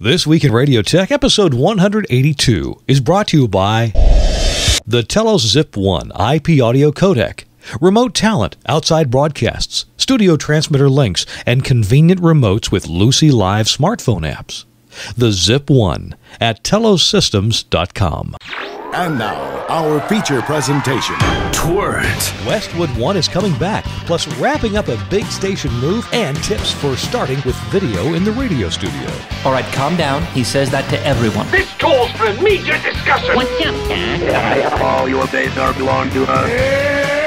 This Week in Radio Tech, episode 182, is brought to you by the Telos Zip 1 IP audio codec, remote talent, outside broadcasts, studio transmitter links, and convenient remotes with Luci Live smartphone apps. The Zip 1 at telossystems.com. And now, our feature presentation. TWiRT. Westwood One is coming back, plus wrapping up a big station move and tips for starting with video in the radio studio. All right, calm down. He says that to everyone. This calls for immediate discussion. What's up, Doc? All your days are belong to us.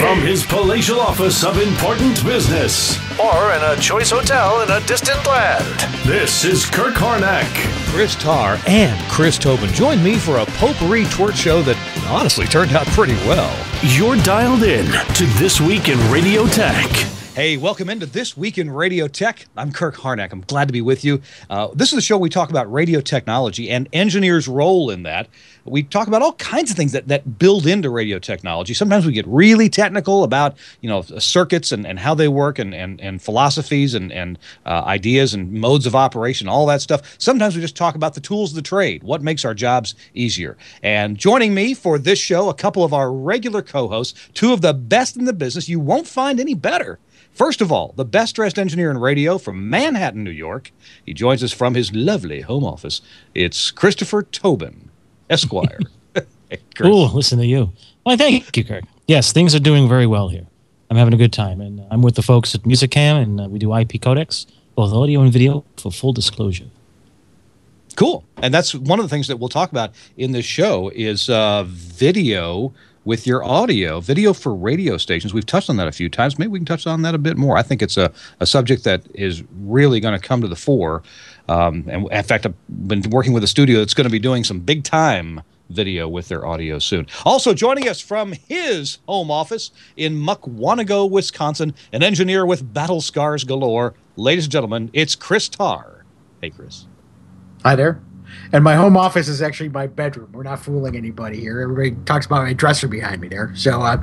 From his palatial office of important business. Or in a choice hotel in a distant land. This is Kirk Harnack. Chris Tarr and Chris Tobin join me for a potpourri TWiRT show that honestly turned out pretty well. You're dialed in to This Week in Radio Tech. Hey, welcome into This Week in Radio Tech. I'm Kirk Harnack. I'm glad to be with you. Uh, this is the show we talk about radio technology and engineers' role in that. We talk about all kinds of things that, that build into radio technology. Sometimes we get really technical about, you know, circuits and, and how they work and, and, and philosophies and, and uh, ideas and modes of operation, all that stuff. Sometimes we just talk about the tools of the trade, what makes our jobs easier. And joining me for this show, a couple of our regular co-hosts, two of the best in the business. You won't find any better. First of all, the best dressed engineer in radio from Manhattan, New York. He joins us from his lovely home office. It's Christopher Tobin, Esquire. hey. Ooh, listen to you. Well, thank you, Kirk. Yes, things are doing very well here. I'm having a good time, and I'm with the folks at Musicam, and uh, we do IP codecs, both audio and video, for full disclosure. Cool. And that's one of the things that we'll talk about in this show is uh, video with your audio, video for radio stations. We've touched on that a few times. Maybe we can touch on that a bit more. I think it's a, a subject that is really going to come to the fore. Um, and in fact, I've been working with a studio that's going to be doing some big time video with their audio soon. Also joining us from his home office in Mukwonago, Wisconsin, an engineer with battle scars galore. Ladies and gentlemen, it's Chris Tarr. Hey, Chris. Hi there. And my home office is actually my bedroom. We're not fooling anybody here. Everybody talks about my dresser behind me there. So, uh,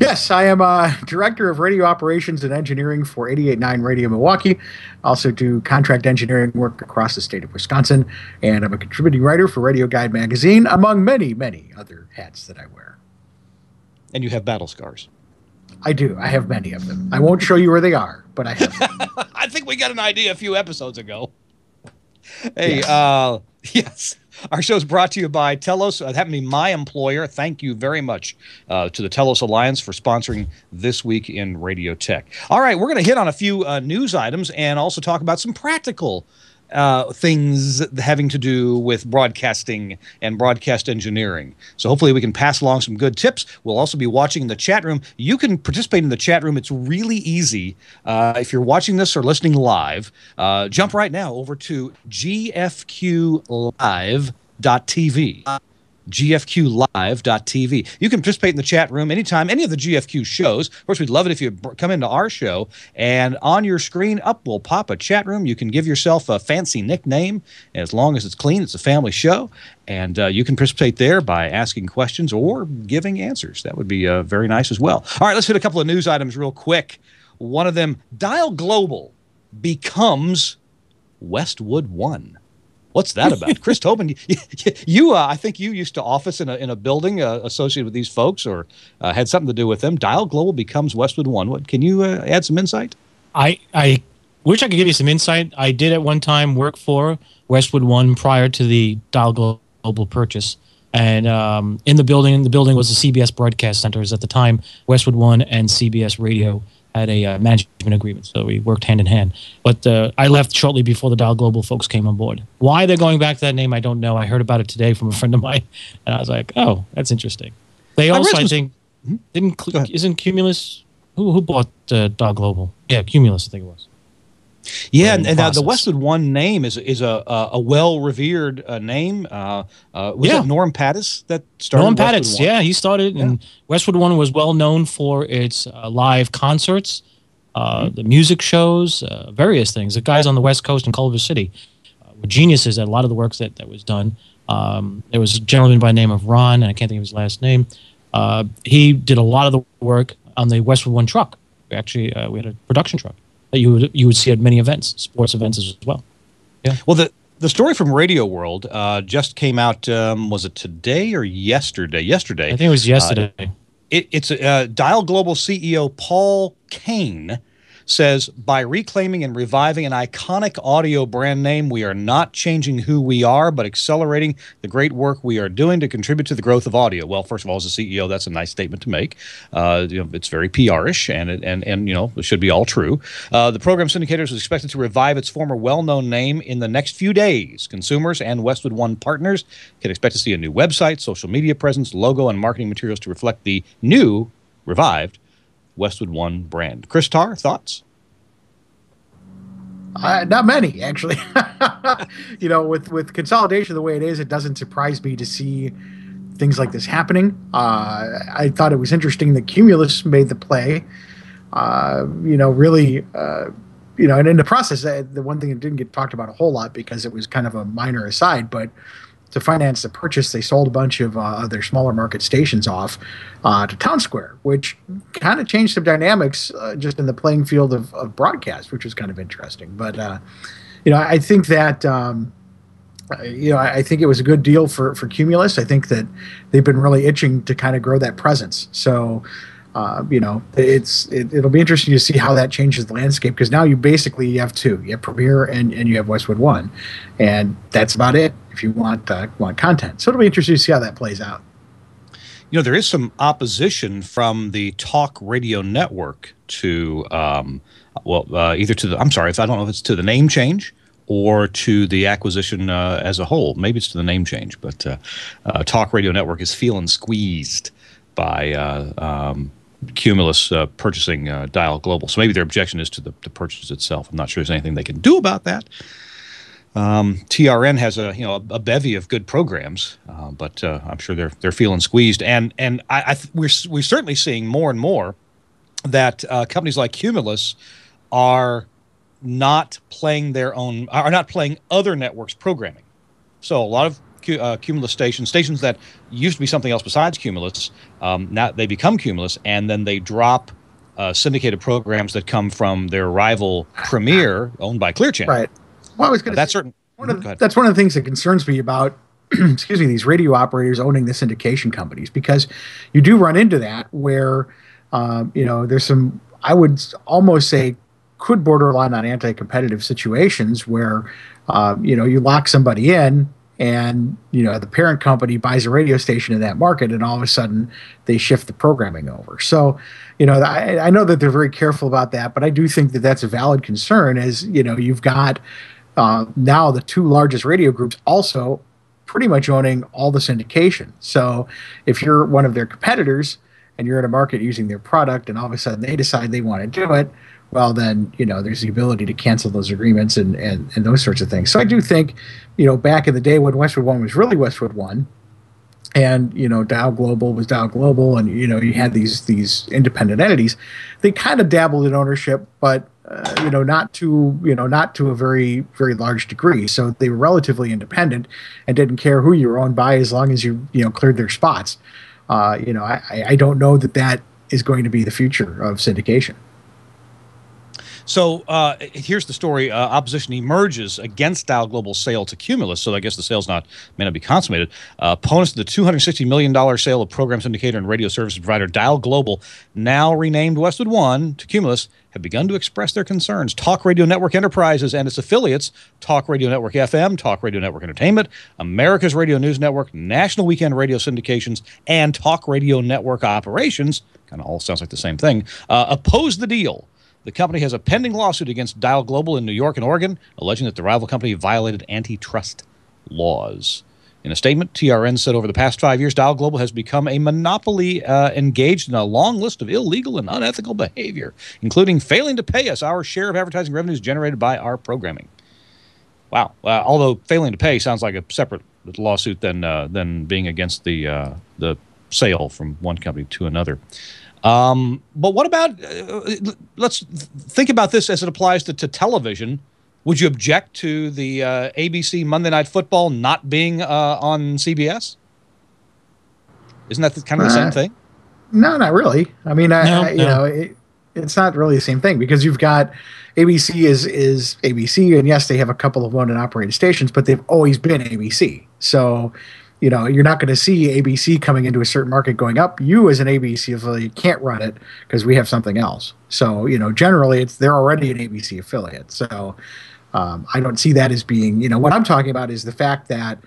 yes, I am uh, director of radio operations and engineering for 88.9 Radio Milwaukee. Also do contract engineering work across the state of Wisconsin. And I'm a contributing writer for Radio Guide magazine, among many, many other hats that I wear. And you have battle scars. I do. I have many of them. I won't show you where they are, but I have them. I think we got an idea a few episodes ago. Hey, yes. uh, yes. Our show is brought to you by Telos. Uh, that means my employer. Thank you very much uh, to the Telos Alliance for sponsoring this week in Radio Tech. All right, we're going to hit on a few uh, news items and also talk about some practical uh, things having to do with broadcasting and broadcast engineering. So hopefully we can pass along some good tips. We'll also be watching the chat room. You can participate in the chat room. It's really easy. Uh, if you're watching this or listening live, uh, jump right now over to gfqlive.tv gfqlive.tv. You can participate in the chat room anytime, any of the GFQ shows. Of course, we'd love it if you come into our show and on your screen up will pop a chat room. You can give yourself a fancy nickname. As long as it's clean, it's a family show. And uh, you can participate there by asking questions or giving answers. That would be uh, very nice as well. All right, let's hit a couple of news items real quick. One of them Dial Global becomes Westwood One. What's that about, Chris Tobin? You, you uh, I think you used to office in a in a building uh, associated with these folks, or uh, had something to do with them. Dial Global becomes Westwood One. What can you uh, add some insight? I I wish I could give you some insight. I did at one time work for Westwood One prior to the Dial Global purchase, and um, in the building, the building was the CBS Broadcast Centers at the time. Westwood One and CBS Radio had a uh, management agreement, so we worked hand in hand. But uh, I left shortly before the Dial Global folks came on board. Why they're going back to that name, I don't know. I heard about it today from a friend of mine, and I was like, "Oh, that's interesting." They I also, I think, didn't isn't Cumulus who who bought uh, Dial Global? Yeah, Cumulus, I think it was. Yeah, and, and uh, the. Westwood One name is is a a, a well revered uh, name. Uh, uh, was Yeah. it Norm Pattiz that started? Norm Westwood Pattiz, One? yeah, he started, and Westwood One was well known for its uh, live concerts, uh, Mm-hmm. the music shows, uh, various things. The guys on the West Coast in Culver City uh, were geniuses at a lot of the work that, that was done. Um, there was a gentleman by the name of Ron, and I can't think of his last name. Uh, he did a lot of the work on the Westwood One truck. We actually, uh, we had a production truck that you would you would see at many events, sports events as well. Yeah. Well, the the story from Radio World uh, just came out. Um, was it today or yesterday? Yesterday. I think it was yesterday. Uh, it, it's uh, Dial Global CEO Paul Kane says by reclaiming and reviving an iconic audio brand name, we are not changing who we are, but accelerating the great work we are doing to contribute to the growth of audio. Well, first of all, as a CEO, that's a nice statement to make. Uh, you know, it's very PR-ish, and it, and and you know it should be all true. Uh, the program syndicators is expected to revive its former well-known name in the next few days. Consumers and Westwood One partners can expect to see a new website, social media presence, logo, and marketing materials to reflect the new, revived Westwood One brand. Chris Tarr, thoughts? Uh, not many, actually. you know, with with consolidation the way it is, it doesn't surprise me to see things like this happening. Uh, I thought it was interesting that Cumulus made the play. Uh, you know, really, uh, you know, and in the process, uh, the one thing that didn't get talked about a whole lot because it was kind of a minor aside, but to finance the purchase, they sold a bunch of uh, their smaller market stations off uh, to Townsquare, which kind of changed some dynamics uh, just in the playing field of, of, broadcast, which was kind of interesting. But uh, you know, I think that um, you know, I think it was a good deal for for Cumulus. I think that they've been really itching to kind of grow that presence. So uh, you know, it's it, will be interesting to see how that changes the landscape because now you basically you have two: you have Premiere and, and you have Westwood One, and that's about it if you want uh, want content. So it'll be interesting to see how that plays out. You know, there is some opposition from the Talk Radio Network to, um, well, uh, either to the I'm sorry, if I don't know if it's to the name change or to the acquisition uh, as a whole. Maybe it's to the name change, but uh, Talk Radio Network is feeling squeezed by um, Cumulus uh, purchasing uh, Dial Global. So maybe their objection is to the, the purchase itself. I'm not sure there's anything they can do about that. Um, TRN has a you know a, a bevy of good programs, uh, but uh, I'm sure they're they're feeling squeezed. And and I, I th- we're we're certainly seeing more and more that uh, companies like Cumulus are not playing their own are not playing other networks programming. So a lot of uh, Cumulus stations, stations that used to be something else besides Cumulus. Um, now they become Cumulus, and then they drop uh, syndicated programs that come from their rival Premiere, owned by Clear Channel. Right. Well, I was going to. That's certain. One of, that's one of the things that concerns me about. excuse me, these radio operators owning the syndication companies because you do run into that where, uh, you know, there's some. I would almost say could borderline on anti-competitive situations where, uh, you know, you lock somebody in and you know the parent company buys a radio station in that market and all of a sudden they shift the programming over. So you know I, I, know that they're very careful about that but i do think that that's a valid concern as you know you've got uh, now the two largest radio groups also pretty much owning all the syndication. So if you're one of their competitors and you're in a market using their product and all of a sudden they decide they want to do it well then you know there's the ability to cancel those agreements and, and and those sorts of things so i do think you know back in the day when westwood one was really westwood one and you know Dial Global was Dial Global, and you know you had these these independent entities. They kind of dabbled in ownership, but uh, you know not to you know not to a very very large degree. So they were relatively independent and didn't care who you were owned by as long as you you know cleared their spots. Uh, you know I I don't know that that is going to be the future of syndication. So uh, here's the story: uh, opposition emerges against Dial Global's sale to Cumulus. So I guess the sale's not may not be consummated. Uh, opponents to the 260 million dollar sale of program syndicator and radio service provider Dial Global, now renamed Westwood One to Cumulus, have begun to express their concerns. Talk Radio Network Enterprises and its affiliates, Talk Radio Network FM, Talk Radio Network Entertainment, America's Radio News Network, National Weekend Radio Syndications, and Talk Radio Network Operations, kind of all sounds like the same thing, uh, oppose the deal. The company has a pending lawsuit against Dial Global in New York and Oregon, alleging that the rival company violated antitrust laws. In a statement, TRN said over the past five years, Dial Global has become a monopoly uh, engaged in a long list of illegal and unethical behavior, including failing to pay us our share of advertising revenues generated by our programming. Wow. Uh, although failing to pay sounds like a separate lawsuit than uh, than being against the uh, the sale from one company to another. Um, but what about, uh, let's think about this as it applies to, to television. Would you object to the uh, ABC Monday Night Football not being uh, on CBS? Isn't that kind of the same uh, thing? No, not really. I mean, I, no, I you no. know, it, it's not really the same thing because you've got ABC is is ABC, and yes, they have a couple of owned and operated stations, but they've always been ABC. So, you know, you're not going to see ABC coming into a certain market going up. You as an ABC affiliate can't run it because we have something else. So, you know, generally, it's they're already an ABC affiliate. So, um, I don't see that as being, you know, what I'm talking about is the fact that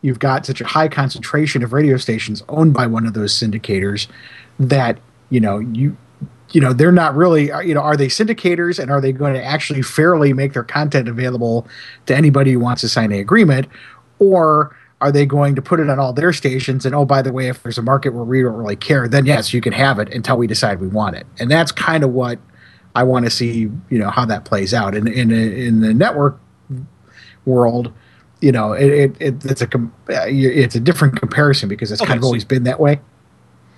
you've got such a high concentration of radio stations owned by one of those syndicators that you know you you know they're not really uh, you know are they syndicators and are they going to actually fairly make their content available to anybody who wants to sign an agreement or are they going to put it on all their stations and oh by the way if there's a market where we don't really care then yes you can have it until we decide we want it and that's kind of what i want to see you know how that plays out in in, in the network world you know it, it, it it's a uh, it's a different comparison because it's okay, kind of so always been that way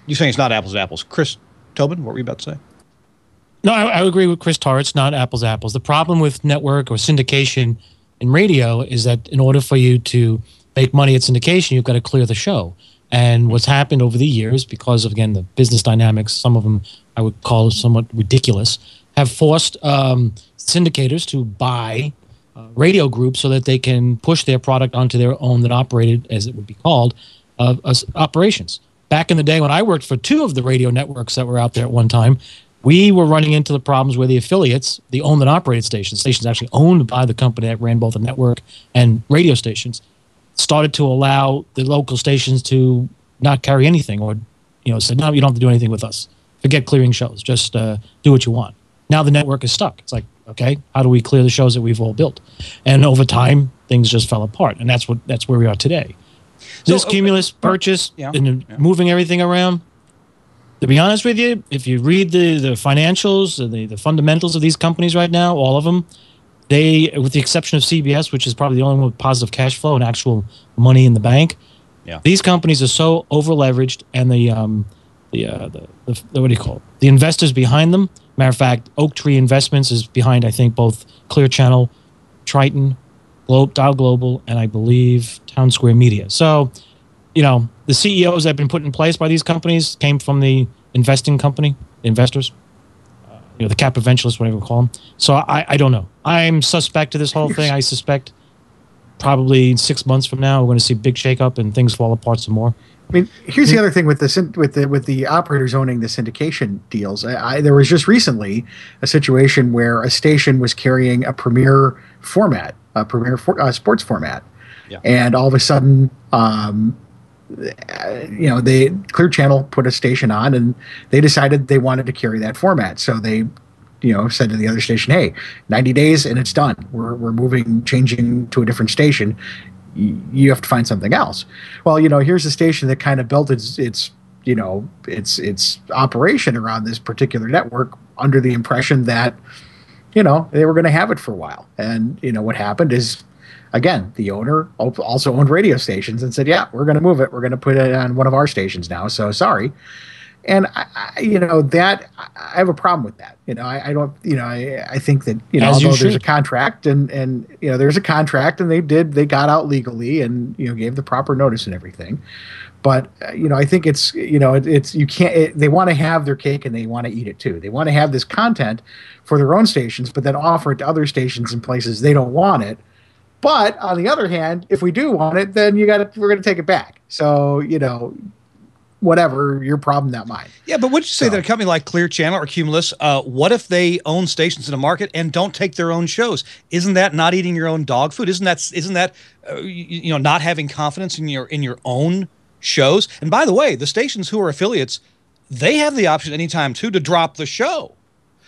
you're saying it's not apples to apples. Chris Tobin, what were you about to say? No, I, I agree with Chris Tarr. It's not apples to apples. The problem with network or syndication in radio is that in order for you to make money at syndication, you've got to clear the show. And what's happened over the years, because of again the business dynamics, some of them I would call somewhat ridiculous, have forced um, syndicators to buy uh, radio groups so that they can push their product onto their own and operated, as it would be called, uh, operations back in the day when I worked for two of the radio networks that were out there at one time, we were running into the problems where the affiliates, the owned and operated stations, stations actually owned by the company that ran both the network and radio stations, started to allow the local stations to not carry anything or, you know, said, no, you don't have to do anything with us. Forget clearing shows. Just uh, do what you want. Now the network is stuck. It's like, okay, how do we clear the shows that we've all built? And over time, things just fell apart. And that's what that's where we are today this so, cumulus purchase yeah, and yeah. moving everything around. To be honest with you, if you read the, the financials, the, the fundamentals of these companies right now, all of them, they, with the exception of CBS, which is probably the only one with positive cash flow and actual money in the bank, yeah. these companies are so over leveraged, and the um, the, uh, the, the, the what do you call it? The investors behind them. Matter of fact, Oaktree Investments is behind, I think, both Clear Channel, Triton, Globe, Dial Global, and I believe Townsquare Media. So, you know, the CEOs that have been put in place by these companies came from the investing company, investors, you know, the cap eventualists, whatever we call them. So I, I don't know. I'm suspect to this whole thing. I suspect probably six months from now we're going to see big shakeup and things fall apart some more. I mean, here's the other thing with the with the with the operators owning the syndication deals. I, I, there was just recently a situation where a station was carrying a Premiere format a Premiere for, uh, sports format, yeah. and all of a sudden, um, you know, they Clear Channel put a station on, and they decided they wanted to carry that format. So they, you know, said to the other station, "Hey, 90 days and it's done. We're we're moving, changing to a different station. You have to find something else." Well, you know, here's a station that kind of built its its you know its its operation around this particular network under the impression that you know, they were going to have it for a while. And, you know, what happened is, again, the owner also owned radio stations and said, yeah, we're going to move it. We're going to put it on one of our stations now. So sorry. And, I, I, you know, that I have a problem with that. You know, I, I don't, you know, I, I think that, you know, As although you there's a contract and, and, you know, there's a contract and they did, they got out legally and, you know, gave the proper notice and everything but uh, you know i think it's you know it, it's you can't it, they want to have their cake and they want to eat it too they want to have this content for their own stations, but then offer it to other stations in places they don't want it. But on the other hand, if we do want it, then you got to we're going to take it back. So you know, whatever your problem, not mine. Yeah, but would you say so. that a company like Clear Channel or Cumulus, uh, what if they own stations in the market and don't take their own shows? Isn't that not eating your own dog food? Isn't that isn't that uh, you, you know not having confidence in your in your own shows? And by the way, the stations who are affiliates, they have the option anytime too to drop the show.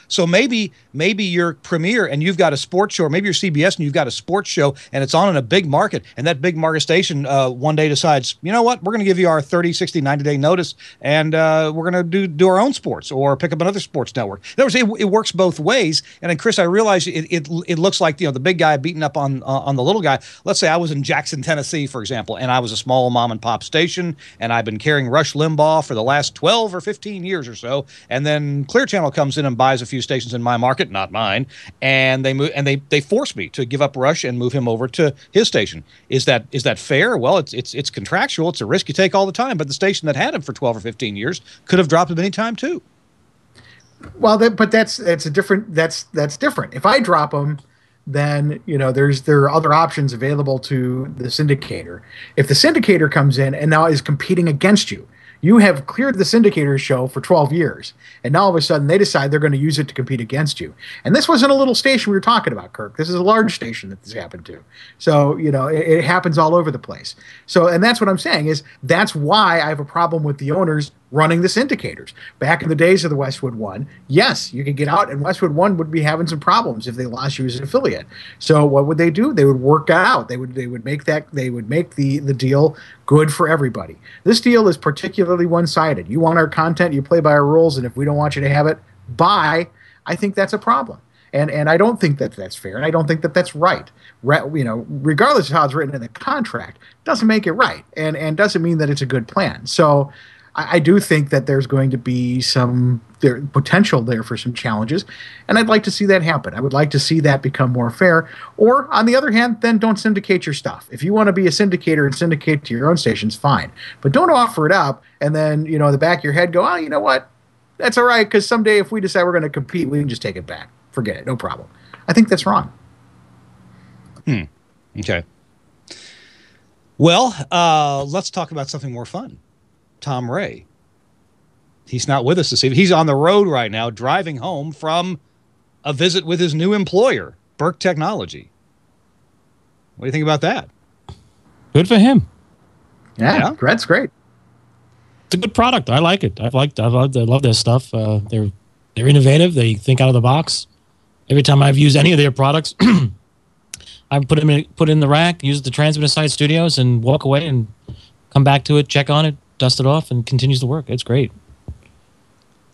So maybe maybe you're Premiere and you've got a sports show, or maybe you're CBS and you've got a sports show and it's on in a big market, and that big market station uh, one day decides, you know what, we're going to give you our 30, 60, 90 day notice, and uh, we're going to do do our own sports or pick up another sports network. In other words, it, it works both ways. And then Chris, I realize it, it it looks like you know the big guy beating up on uh, on the little guy. Let's say I was in Jackson, Tennessee, for example, and I was a small mom and pop station, and I've been carrying Rush Limbaugh for the last 12 or 15 years or so, and then Clear Channel comes in and buys a few stations in my market, not mine, and they move and they they force me to give up Rush and move him over to his station. Is that is that fair? Well, it's it's it's contractual. It's a risk you take all the time. But the station that had him for 12 or 15 years could have dropped him any time too. Well, that, but that's that's a different that's that's different. If I drop them, then you know there's there are other options available to the syndicator. If the syndicator comes in and now is competing against you, you have cleared the syndicator show for 12 years, and now all of a sudden they decide they're going to use it to compete against you. And this wasn't a little station we were talking about, Kirk. This is a large station that this happened to. So you know it, it happens all over the place. So and that's what I'm saying is that's why I have a problem with the owners running the syndicators. Back in the days of the Westwood One, yes, you could get out, and Westwood One would be having some problems if they lost you as an affiliate. So what would they do? They would work out. They would they would make that they would make the the deal good for everybody. This deal is particularly one sided. You want our content, you play by our rules, and if we don't want you to have it, bye. I think that's a problem. And, and I don't think that that's fair, and I don't think that that's right. Re, you know, regardless of how it's written in the contract, doesn't make it right, and and doesn't mean that it's a good plan. So, I, I do think that there's going to be some there, potential there for some challenges, and I'd like to see that happen. I would like to see that become more fair. Or on the other hand, then don't syndicate your stuff. If you want to be a syndicator and syndicate to your own stations, fine, but don't offer it up and then you know in the back of your head go, oh, you know what, that's all right because someday if we decide we're going to compete, we can just take it back. Forget it, no problem. I think that's wrong. Hmm. Okay. Well, uh, let's talk about something more fun. Tom Ray. He's not with us this evening. He's on the road right now, driving home from a visit with his new employer, Burk Technology. What do you think about that? Good for him. Yeah, yeah. that's great. It's a good product. I like it. I've liked. I love. I love their stuff. Uh, they're they're innovative. They think out of the box. Every time I've used any of their products, I put them in, put in the rack, use the transmitter side studios, and walk away and come back to it, check on it, dust it off, and continues to work. It's great.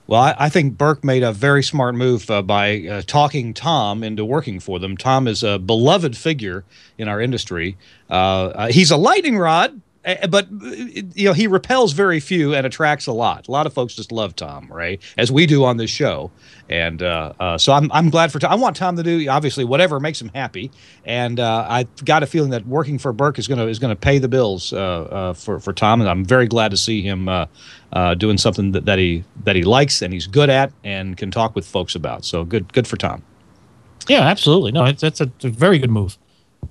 Well, I, I think Burk made a very smart move uh, by uh, talking Tom into working for them. Tom is a beloved figure in our industry. Uh, uh he's a lightning rod, but you know he repels very few and attracts a lot. A lot of folks just love Tom, right? As we do on this show, and uh, uh, so I'm I'm glad for Tom. I want Tom to do obviously whatever makes him happy, and uh, I got a feeling that working for Burk is gonna is gonna pay the bills uh, uh, for for Tom, and I'm very glad to see him uh, doing something that, that he that he likes and he's good at and can talk with folks about. So good good for Tom. Yeah, absolutely. No, it's a, a very good move.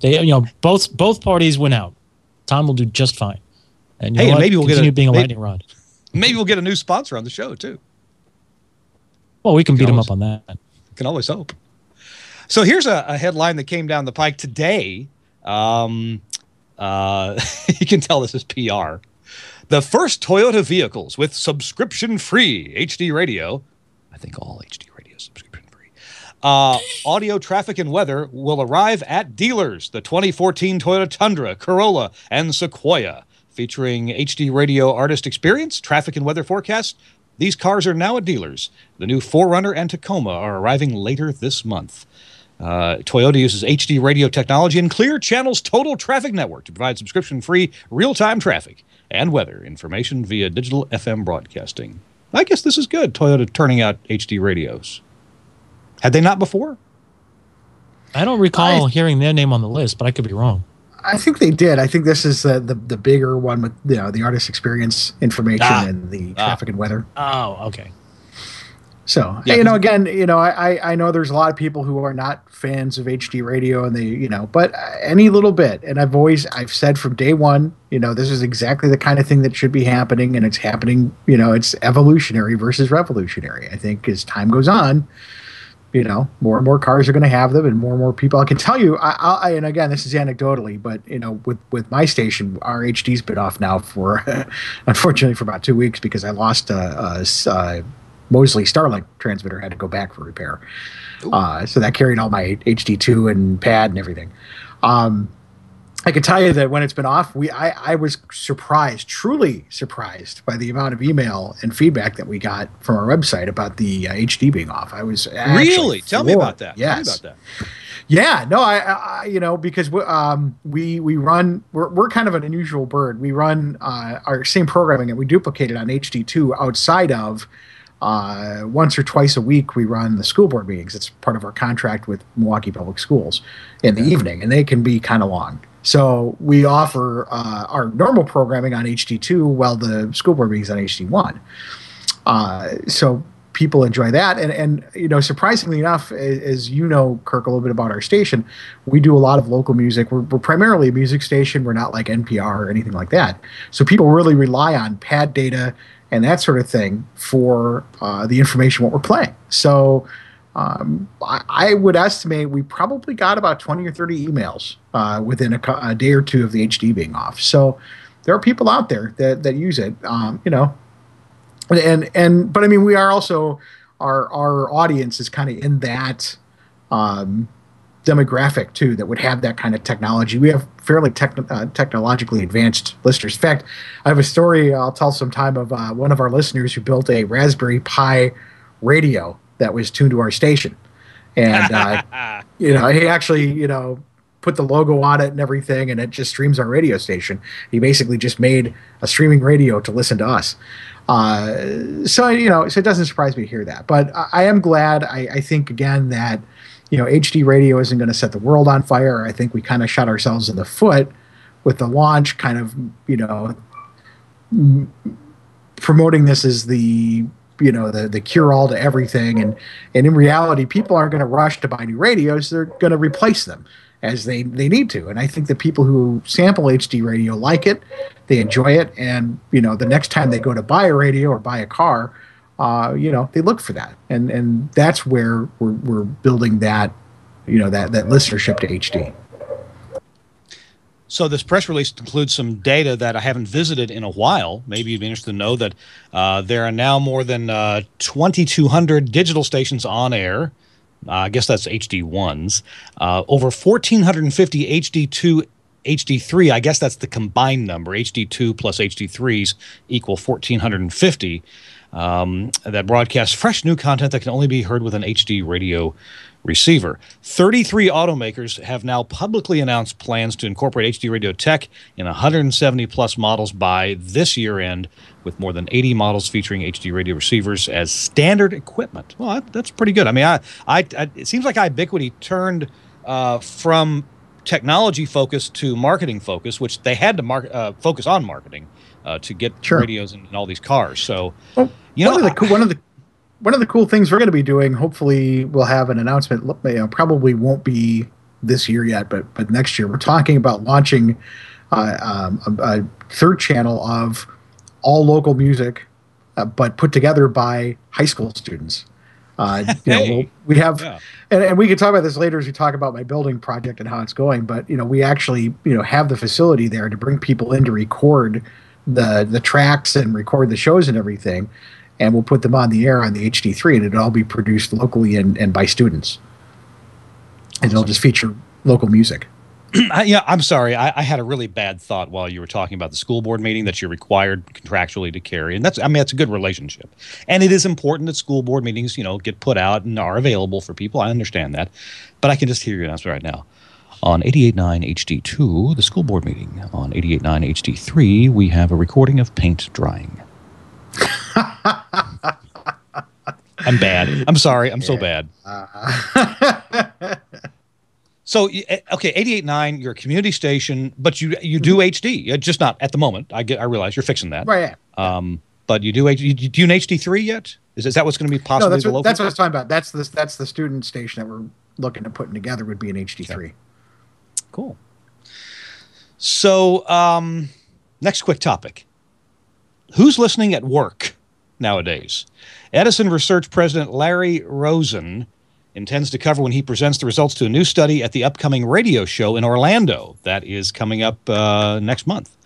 They you know both both parties went out. Tom will do just fine. And hey, and maybe we'll Continue get a, being a maybe, lightning rod. Maybe we'll get a new sponsor on the show too. Well, we can, beat always, him up on that. Can always hope. So here's a, a headline that came down the pike today. Um, uh, you can tell this is PR. The first Toyota vehicles with subscription free HD radio. I think all HD radio is subscription free. Uh, audio traffic and weather will arrive at dealers. The 2014 Toyota Tundra, Corolla, and Sequoia, featuring HD radio artist experience, traffic and weather forecast. These cars are now at dealers. The new 4Runner and Tacoma are arriving later this month. Uh, Toyota uses HD radio technology and Clear Channel's total traffic network to provide subscription free real time traffic and weather information via digital FM broadcasting. I guess this is good, Toyota turning out HD radios. Had they not before? I don't recall I, hearing their name on the list, but I could be wrong. I think they did. I think this is uh, the the bigger one with you know the artist experience information ah, and the ah. traffic and weather. Oh, okay. So yeah, you know, again, you know, I I know there's a lot of people who are not fans of HD radio, and they you know, but any little bit, and I've always I've said from day one, you know, this is exactly the kind of thing that should be happening, and it's happening. You know, it's evolutionary versus revolutionary. I think as time goes on, you know, more and more cars are going to have them, and more and more people. I can tell you, I, I, and again, this is anecdotally, but you know, with with my station, our HD's been off now for, unfortunately, for about two weeks because I lost a, a, a Moseley Starlink transmitter had to go back for repair. Uh, so that carried all my HD2 and pad and everything. Um, I can tell you that when it's been off, we I, I was surprised, truly surprised by the amount of email and feedback that we got from our website about the uh, HD being off. I was really tell me about that. Yes. Tell me about that. Yeah, no, I, I, you know because we, um, we we run we're, we're kind of an unusual bird. We run uh, our same programming and we duplicate it on HD2 outside of uh, once or twice a week we run the school board meetings. It's part of our contract with Milwaukee Public Schools in the evening, and they can be kind of long. So we offer uh, our normal programming on HD2 while the school board meetings on HD1. Uh, so people enjoy that. And and you know, surprisingly enough, as you know, Kirk, a little bit about our station, we do a lot of local music. We're, we're primarily a music station. We're not like NPR or anything like that. So people really rely on pad data and that sort of thing for uh, the information what we're playing. So. Um, I, I, would estimate we probably got about 20 or 30 emails uh, within a, a, day or two of the HD being off. So there are people out there that, that use it. Um, you know, and and but I mean we are also our our audience is kind of in that um, demographic too that would have that kind of technology. We have fairly techn- uh, technologically advanced listeners. In fact, I have a story I'll tell sometime of uh, one of our listeners who built a Raspberry Pi radio that was tuned to our station, and uh, you know he actually you know put the logo on it and everything, and it just streams our radio station. He basically just made a streaming radio to listen to us. Uh, so you know, so it doesn't surprise me to hear that. But I, I am glad. I, I, think again that you know HD radio isn't going to set the world on fire. I think we kind of shot ourselves in the foot with the launch, kind of you know m- promoting this as the you know the the cure all to everything and and in reality people aren't going to rush to buy new radios they're going to replace them as they, they need to. And I think the people who sample HD radio like it, they enjoy it, and you know the next time they go to buy a radio or buy a car, uh, you know they look for that, and and that's where we're we're building that, you know that that listenership to HD. So this press release includes some data that I haven't visited in a while. Maybe you'd be interested to know that uh, there are now more than uh, 2,200 digital stations on air. Uh, I guess that's HD ones. Uh, over 1,450 HD2, HD3. I guess that's the combined number. HD2 plus HD3s equal 1,450. Um, that broadcasts fresh new content that can only be heard with an HD radio receiver. 33 automakers have now publicly announced plans to incorporate HD radio tech in 170 plus models by this year end, with more than 80 models featuring HD radio receivers as standard equipment. Well, that's pretty good. I mean, I, I, I it seems like iBiquity turned uh, from technology focus to marketing focus, which they had to mark, uh, focus on marketing uh, to get sure. radios in, in, all these cars. So, well, you know, one of the one of the one of the cool things we're going to be doing, hopefully, we'll have an announcement. You know, probably won't be this year yet, but but next year, we're talking about launching uh, um, a, a, third channel of all local music, uh, but put together by high school students. Uh, you hey. know, we'll, we have, yeah. and, and we can talk about this later as we talk about my building project and how it's going. But you know, we actually you know have the facility there to bring people in to record the the tracks and record the shows and everything and we'll put them on the air on the HD3, and it'll all be produced locally and, and by students. And it'll just feature local music. I, yeah, I'm sorry. I, I, had a really bad thought while you were talking about the school board meeting that you're required contractually to carry, and that's I mean that's a good relationship, and it is important that school board meetings you know get put out and are available for people. I understand that, but I can just hear your answer right now. On 88.9 HD2, the school board meeting. On 88.9 HD3, we have a recording of paint drying. I'm bad. I'm sorry. I'm yeah. so bad. Uh, so eh, okay, 88.9, you're a community station, but you you do HD, mm-hmm. just not at the moment. I get. I realize you're fixing that. Right. Yeah. Um, but you do you do an HD3 yet? Is, is that what's going to be possible? No, that's what, that's what I was talking about. That's the that's the student station that we're looking at putting together would be an HD3. Okay. Cool. So, um, next quick topic. Who's listening at work? nowadays. Edison Research President Larry Rosin intends to cover when he presents the results to a new study at the upcoming radio show in Orlando. That is coming up uh, next month.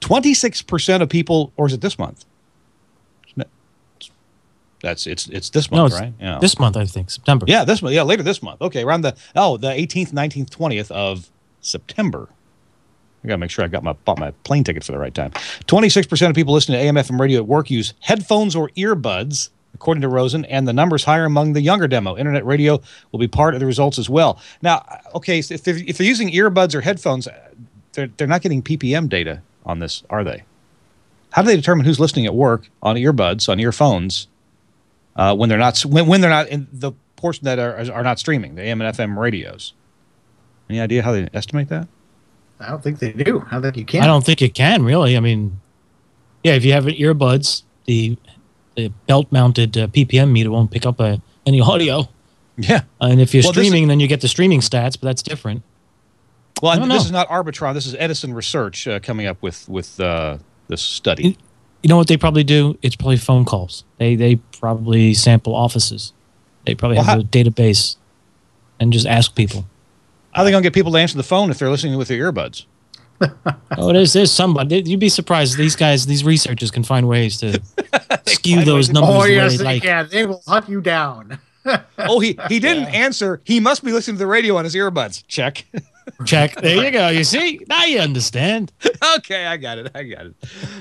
26% of people, or is it this month? That's it's it's this month, no, right? Yeah. This month, I think September. Yeah, this month. Yeah, later this month. Okay, around the oh the 18th, 19th, 20th of September. I got to make sure I got my bought my plane ticket for the right time. 26% of people listening to AM/FM radio at work use headphones or earbuds, according to Rosin, and the numbers higher among the younger demo. Internet radio will be part of the results as well. Now, okay, so if they're, if they're using earbuds or headphones, they're they're not getting PPM data on this, are they? How do they determine who's listening at work on earbuds on earphones uh, when they're not when, when they're not in the portion that are are not streaming the AM and FM radios? Any idea how they estimate that? I don't think they do. I don't think you can. I don't think you can really. I mean, yeah, if you have earbuds, the the belt-mounted uh, PPM meter won't pick up uh, any audio. Yeah. And if you're Well, this is- streaming, then you get the streaming stats, but that's different. Well, I and don't this is not Arbitron. This is Edison Research uh, coming up with with uh, this study. You- You know what they probably do? It's probably phone calls. They they probably sample offices. They probably Well, have how- a database and just ask people. How are they going to get people to answer the phone if they're listening with their earbuds? Oh, there's there's somebody. You'd be surprised. These guys, these researchers, can find ways to skew those numbers Oh the yes, they they like. can. They will hunt you down. Oh, he he didn't answer. He must be listening to the radio on his earbuds. Check. Check. There you go. You see? Now you understand. okay, I got it. I got it.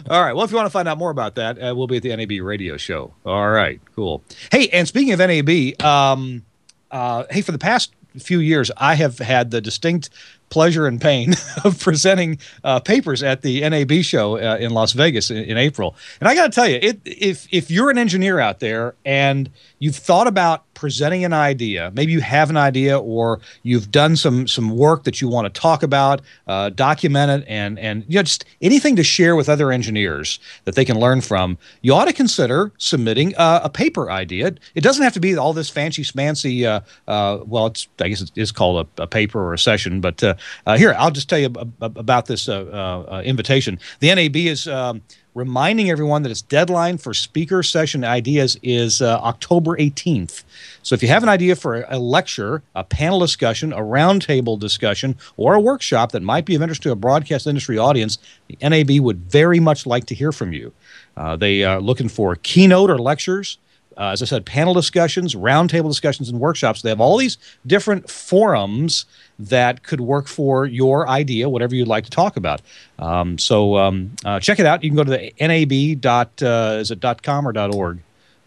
All right. Well, if you want to find out more about that, uh, we'll be at the NAB radio show. All right. Cool. Hey, and speaking of NAB, um, uh, hey, for the past few years, I have had the distinct pleasure and pain of presenting uh, papers at the NAB show uh, in Las Vegas in, in April. And I got to tell you, it, if if you're an engineer out there and you've thought about presenting an idea, maybe you have an idea or you've done some some work that you want to talk about, uh, document it, and and you know just anything to share with other engineers that they can learn from, you ought to consider submitting uh, a paper idea. It doesn't have to be all this fancy smancy. Uh, uh, well, it's I guess it is called a, a paper or a session, but uh, here I'll just tell you ab- ab- about this uh, uh, uh, invitation. The NAB is. Um, reminding everyone that its deadline for speaker session ideas is uh, October 18th. So if you have an idea for a lecture, a panel discussion, a roundtable discussion, or a workshop that might be of interest to a broadcast industry audience, the NAB would very much like to hear from you. Uh, they are looking for keynote or lectures. Uh, as I said, panel discussions, roundtable discussions, and workshops. They have all these different forums that could work for your idea, whatever you'd like to talk about. Um, so um, uh, check it out. You can go to the nab dot uh, is it dot com or dot org,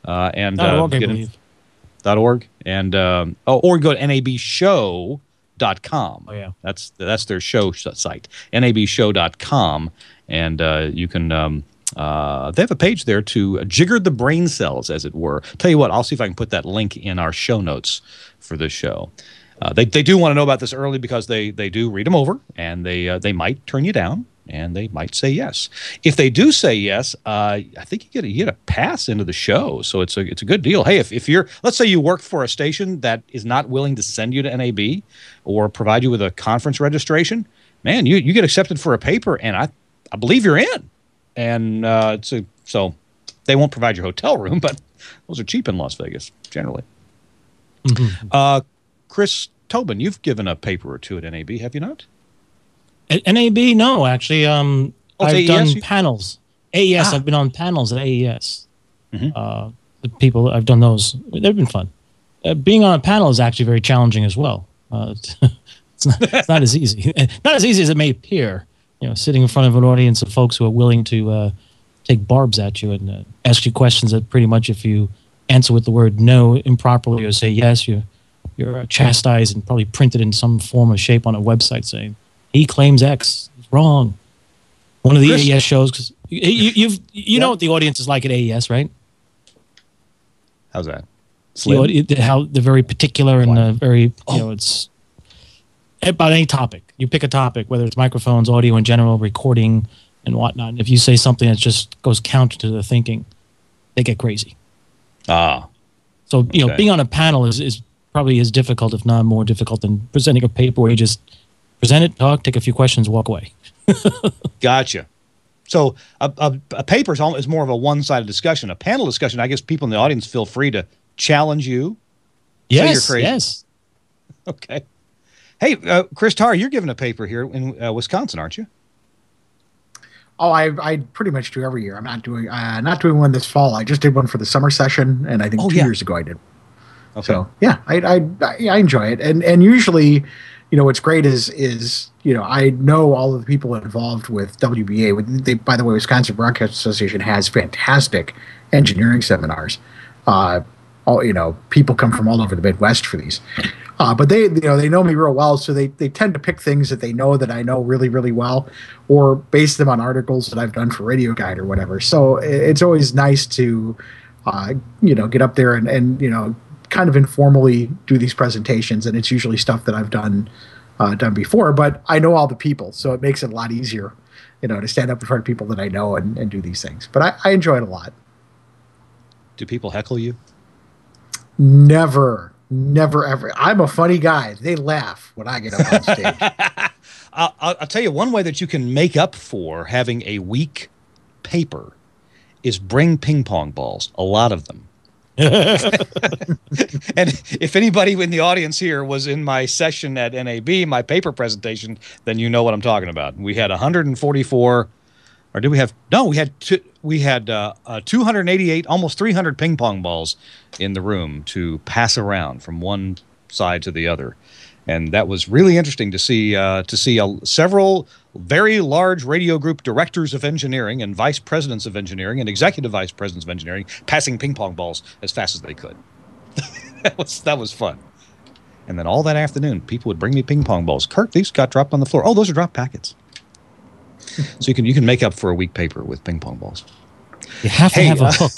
uh, and Dot uh, org, get in- dot org and um, oh, or go to nabshow.com. Oh, yeah. That's that's their show sh- site, nabshow.com, and uh, you can. Uh, they have a page there to jigger the brain cells, as it were. Tell you what, I'll see if I can put that link in our show notes for this show. Uh, they, they do want to know about this early because they they do read them over and they uh, they might turn you down and they might say yes. If they do say yes, uh, I think you get a, you get a pass into the show, so it's a it's a good deal. Hey, if, if you're let's say you work for a station that is not willing to send you to NAB or provide you with a conference registration, man, you you get accepted for a paper, and I I believe you're in, and uh, it's a, so they won't provide your hotel room, but those are cheap in Las Vegas generally. Uh, Chris Tobin, you've given a paper or two at NAB, have you not? At NAB, no, actually, um, Oh, I've AES done you- panels. AES, Ah. I've been on panels at AES. Mhm. Uh, the people, I've done those. They've been fun. Uh, being on a panel is actually very challenging as well. Uh, it's, not, it's not as easy. Not as easy as it may appear. You know, sitting in front of an audience of folks who are willing to uh, take barbs at you and uh, ask you questions that pretty much, if you answer with the word no improperly or say yes, you're you're uh, chastised and probably printed in some form or shape on a website saying he claims X. It's wrong. One of the Chris- AES shows because you, you, you've you know what the audience is like at AES, right? How's that? Audi- the- how they're very particular and uh, very you Oh. know it's about any topic. You pick a topic, whether it's microphones, audio in general, recording, and whatnot. And if you say something that just goes counter to the thinking, they get crazy. Ah, So you know, being on a panel is, is probably as difficult, if not more difficult, than presenting a paper where you just present it, talk, take a few questions, walk away. Gotcha. So a, a, a paper is, al- is more of a one-sided discussion. A panel discussion, I guess people in the audience feel free to challenge you. you're Yes, crazy. yes. Okay. Hey, uh, Chris Tarr, you're giving a paper here in uh, Wisconsin, aren't you? Oh, I I pretty much do every year. I'm not doing uh, not doing one this fall. I just did one for the summer session, and I think Oh, two yeah. years ago I did. Okay. So yeah, I, I I enjoy it, and and usually, you know, what's great is is you know I know all of the people involved with WBA. With they, by the way, Wisconsin Broadcast Association has fantastic engineering seminars. Uh, all you know, people come from all over the Midwest for these. Uh, but they, you know, they know me real well, so they, they tend to pick things that they know that I know really, really well, or base them on articles that I've done for Radio Guide or whatever. So it's always nice to, uh, you know, get up there and, and you know, kind of informally do these presentations, and it's usually stuff that I've done uh, done before. But I know all the people, so it makes it a lot easier, you know, to stand up in front of people that I know and, and do these things. But I, I enjoy it a lot. Do people heckle you? Never, never, ever. I'm a funny guy. They laugh when I get up on stage. I'll, I'll, tell you one way that you can make up for having a weak paper is bring ping pong balls, a lot of them. and if anybody in the audience here was in my session at NAB, my paper presentation, then you know what I'm talking about. We had 144, or did we have? No, we had two, we had uh, uh, 288, almost 300 ping pong balls in the room to pass around from one side to the other, and that was really interesting to see uh, to see a, several very large radio group directors of engineering and vice presidents of engineering and executive vice presidents of engineering passing ping pong balls as fast as they could. that was that was fun. And then all that afternoon, people would bring me ping pong balls. Kirk, these got dropped on the floor. Oh, those are drop packets. So you can you can make up for a weak paper with ping pong balls. You have to Hey, have a uh, hook.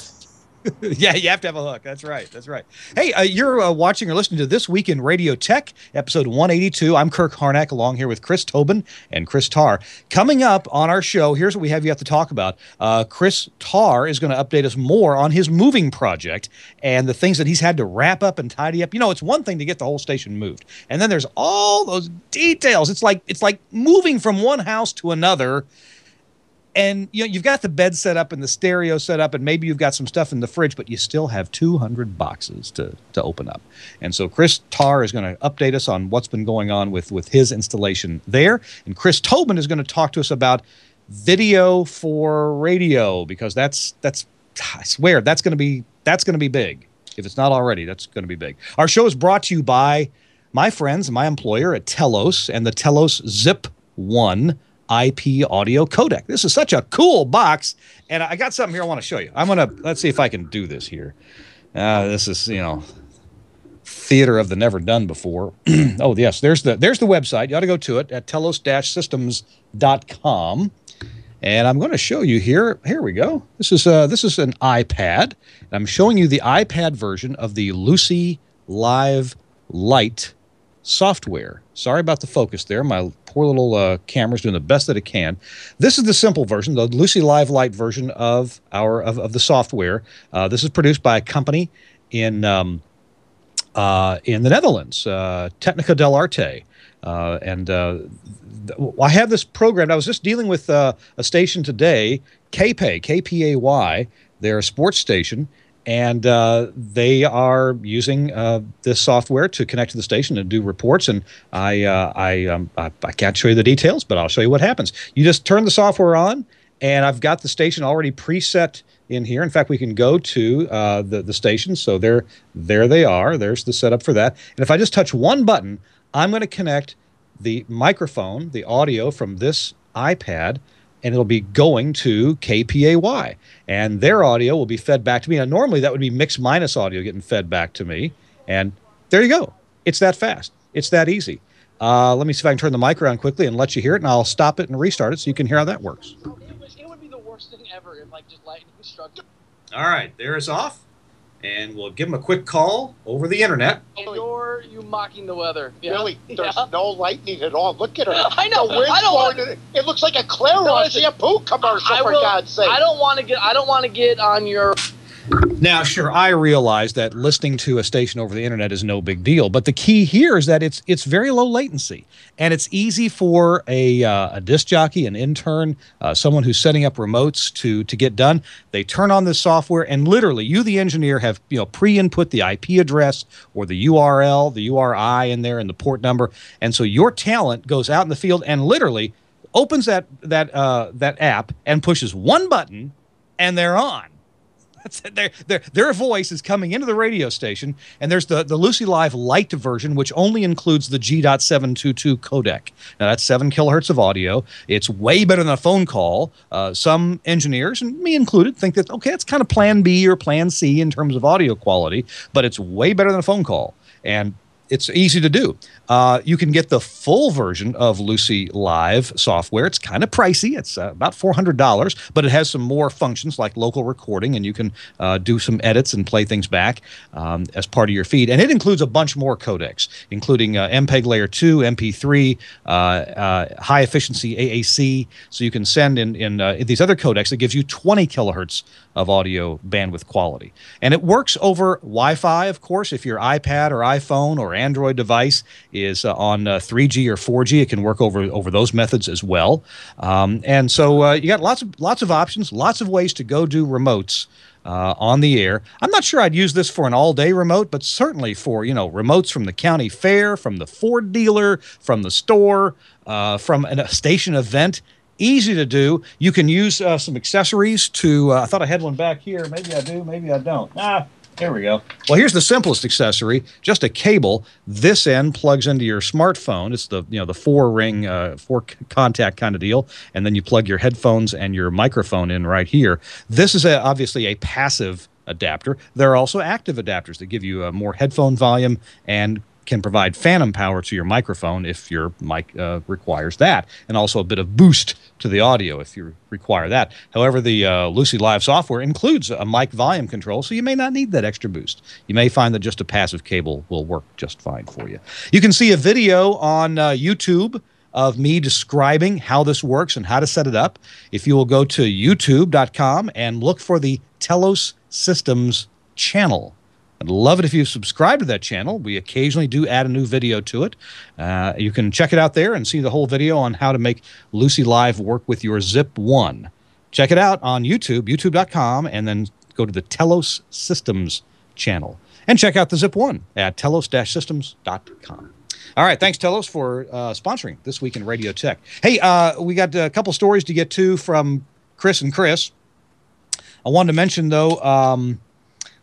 yeah, you have to have a hook. That's right. That's right. Hey, uh, you're uh, watching or listening to This Week in Radio Tech, episode 182. I'm Kirk Harnack, along here with Chris Tobin and Chris Tarr. Coming up on our show, here's what we have you have to talk about. Uh, Chris Tarr is going to update us more on his moving project and the things that he's had to wrap up and tidy up. You know, it's one thing to get the whole station moved, and then there's all those details. It's like it's like moving from one house to another and you know you've got the bed set up and the stereo set up and maybe you've got some stuff in the fridge but you still have 200 boxes to to open up. And so chris tarr is going to update us on what's been going on with with his installation there. And chris tobin is going to talk to us about video for radio because that's that's i swear that's going to be that's going to be big. If it's not already that's going to be big. Our show is brought to you by my friends my employer at telos and the telos zip one IP audio codec. This is such a cool box, and I got something here I want to show you. I'm gonna let's see if I can do this here. Uh, this is you know theater of the never done before. oh yes, there's the there's the website. You ought to go to it at telos-systems.com. And I'm going to show you here. Here we go. This is uh, this is an iPad. I'm showing you the iPad version of the Luci Live Lite software. Sorry about the focus there. My poor little uh, camera's doing the best that it can. This is the simple version, the Luci Live Lite version of our of, of the software. Uh, this is produced by a company in um, uh, in the Netherlands, uh, Technica del Arte, uh, and uh, I have this programmed. I was just dealing with uh, a station today, KPay, KPAY. They're a sports station, and uh, they are using uh, this software to connect to the station and do reports. And I, uh, I, um, I, I can't show you the details, but I'll show you what happens. You just turn the software on, and I've got the station already preset in here. In fact, we can go to uh, the the station. So there, there they are. There's the setup for that. And if I just touch one button, I'm going to connect the microphone, the audio from this iPad and it'll be going to KPAY, and their audio will be fed back to me. Now, normally that would be mix minus audio getting fed back to me, and there you go. It's that fast. It's that easy. Uh, let me see if I can turn the mic around quickly and let you hear it, and I'll stop it and restart it so you can hear how that works. It, was, it would be the worst thing ever if like just lightning struck. All right, there it's off, and we'll give them a quick call over the internet. And you're you mocking the weather. Yeah. Really, there's Yeah. no lightning at all. Look at her. I know. The wind's I don't blowing want- it. It looks like a Clairol No, listen, shampoo commercial, I for will- God's sake. I don't want to get. I don't want to get on your. Now, sure, I realize that listening to a station over the internet is no big deal, but the key here is that it's it's very low latency, and it's easy for a uh, a disc jockey, an intern, uh, someone who's setting up remotes to to get done. They turn on this software, and literally, you, the engineer, have you know pre-input the IP address or the URL, the URI in there, and the port number, and so your talent goes out in the field and literally opens that that uh, that app and pushes one button, and they're on. Their, their, their voice is coming into the radio station, and there's the, the Luci Live Lite version, which only includes the G.722 codec. Now, that's seven kilohertz of audio. It's way better than a phone call. Uh, some engineers, and me included, think that, okay, it's kind of plan B or plan C in terms of audio quality, but it's way better than a phone call. And it's easy to do. Uh, you can get the full version of Luci Live software. It's kind of pricey. It's uh, about four hundred dollars, but it has some more functions like local recording, and you can uh, do some edits and play things back um, as part of your feed. And it includes a bunch more codecs, including uh, MPEG Layer Two, MP3, uh, uh, high efficiency AAC. So you can send in in, these other codecs that gives you twenty kilohertz of audio bandwidth quality, and it works over Wi-Fi, of course. If your iPad or iPhone or Android device uh, on uh, 3G or 4G. It can work over over those methods as well. Um, and so uh, you got lots of lots of options, lots of ways to go do remotes. Uh, on the air. I'm not sure I'd use this for an all-day remote, but certainly for you know remotes from the county fair, from the Ford dealer, from the store, uh, from a station event. Easy to do. You can use uh, some accessories to. I thought I had one back here. Maybe I do. Maybe I don't. Ah, there we go. Well, here's the simplest accessory: just a cable. This end plugs into your smartphone. It's the you know the four ring, uh, four contact kind of deal, and then you plug your headphones and your microphone in right here. This is a, obviously a passive adapter. There are also active adapters that give you a more headphone volume and can provide phantom power to your microphone if your mic uh, requires that, and also a bit of boost to the audio if you require that. However, the uh, Luci Live software includes a mic volume control, so you may not need that extra boost. You may find that just a passive cable will work just fine for you. You can see a video on uh, YouTube of me describing how this works and how to set it up. If you will go to youtube.com and look for the Telos Systems channel I'd love it if you subscribe to that channel. We occasionally do add a new video to it. Uh, you can check it out there and see the whole video on how to make Luci Live work with your Zip One. Check it out on YouTube, youtube.com, and then go to the Telos Systems channel. And check out the Zip One at telos-systems.com. All right, thanks Telos for uh, sponsoring this week in Radio Tech. Hey, uh, we got a couple stories to get to from Chris and Chris. I wanted to mention though. Um,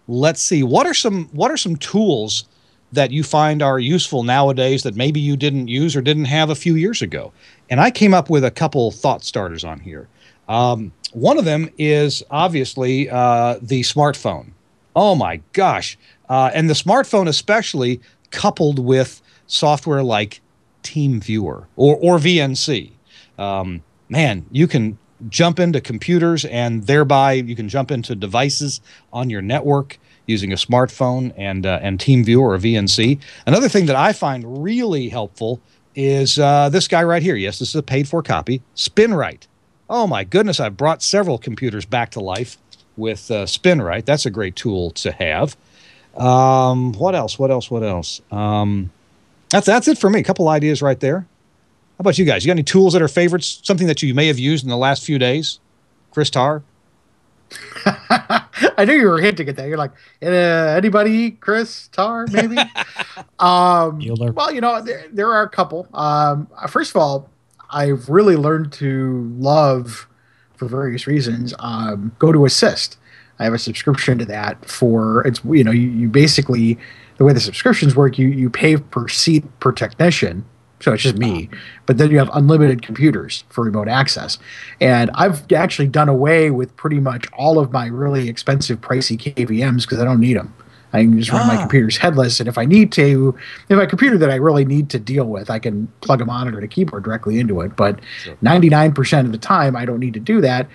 let's see what are some what are some tools that you find are useful nowadays that maybe you didn't use or didn't have a few years ago? And i came up with a couple thought starters on here. Um, one of them is obviously uh, the smartphone. Oh my gosh. Uh, and the smartphone especially coupled with software like TeamViewer or, or vnc um, man you can jump into computers and thereby you can jump into devices on your network using a smartphone and uh, and TeamViewer or VNC. Another thing that I find really helpful is uh, this guy right here. Yes, this is a paid for copy. SpinRite. Oh my goodness, I've brought several computers back to life with uh, SpinRite. That's a great tool to have. Um, what else? What else? What else? Um, that's that's it for me. A couple ideas right there. How about you guys? You got any tools that are favorites? Something that you may have used in the last few days? Chris Tarr? I knew you were hinting at that. You're like, uh, anybody, Chris Tarr, maybe? um, well, you know, there, there are a couple. Um, first of all, I've really learned to love, for various reasons, um, assist. I have a subscription to that for it's you know you, you basically the way the subscriptions work you you pay per seat per technician so it's just me. But then you have unlimited computers for remote access. And I've actually done away with pretty much all of my really expensive, pricey KVMs because I don't need them. I can just run ah. my computers headless, and if I need to, if I computer that I really need to deal with, I can plug a monitor and a keyboard directly into it. But ninety nine percent of the time, I don't need to do that,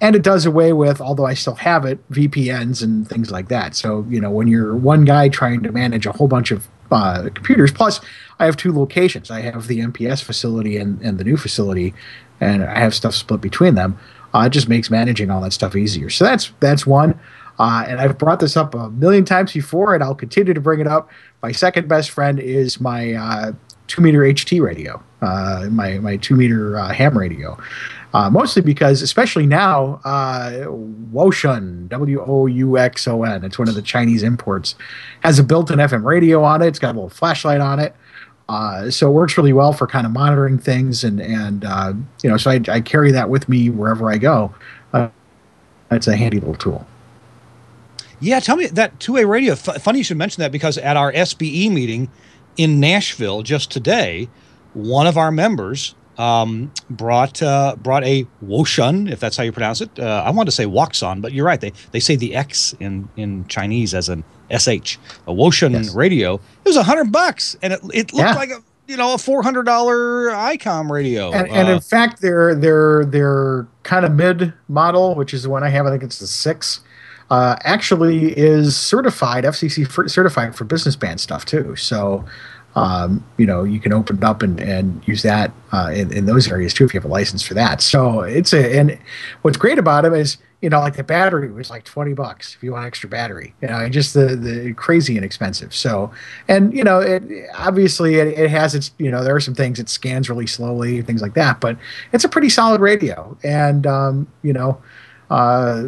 and it does away with, although I still have it, VPNs and things like that. So you know, when you're one guy trying to manage a whole bunch of uh, computers, plus I have two locations. I have the MPS facility and, and the new facility, and I have stuff split between them. Uh, it just makes managing all that stuff easier. So that's that's one. Uh, and I've brought this up a million times before, and I'll continue to bring it up. My second best friend is my uh, two meter HT radio, uh, my my two meter uh, ham radio. Uh, mostly because, especially now, uh, Wouxun, W O U X O N, it's one of the Chinese imports, has a built in FM radio on it. It's got a little flashlight on it. Uh, so it works really well for kind of monitoring things, and and uh, you know, so I, I, carry that with me wherever I go. Uh, it's a handy little tool. Yeah, tell me that two-way radio. F- funny you should mention that because at our SBE meeting in Nashville just today, one of our members um, brought uh, brought a woshun, if that's how you pronounce it. Uh, I want to say Waxon, but you're right. They they say the X in in Chinese as an sh a woshun Yes. radio. It was a hundred bucks, and it it looked Yeah. like a you know a four hundred dollar ICOM radio. and, and Uh, in fact, their their their kind of mid model, which is the one I have, I think it's the six, uh, actually is certified FCC for, certified for business band stuff too. So, um, you know, you can open it up and, and use that uh, in, in those areas too if you have a license for that. So it's a and what's great about them is you know like the battery was like twenty bucks if you want extra battery. You know, just the the crazy inexpensive. So and you know it obviously it, it has its you know there are some things it scans really slowly things like that but it's a pretty solid radio and um, you know uh,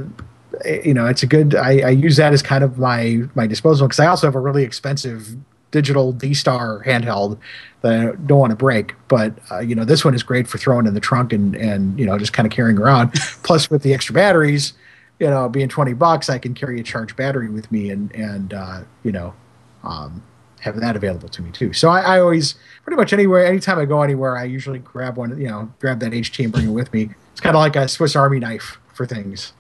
you know it's a good I, I use that as kind of my my disposal because I also have a really expensive digital D-Star handheld that I don't want to break but uh, you know this one is great for throwing in the trunk and and you know just kind of carrying around plus with the extra batteries you know being 20 bucks I can carry a charged battery with me and and uh, you know um, have that available to me too. So I, I always, pretty much anywhere, anytime I go anywhere, I usually grab one, you know, grab that HT and bring it with me. It's kind of like a Swiss Army knife for things.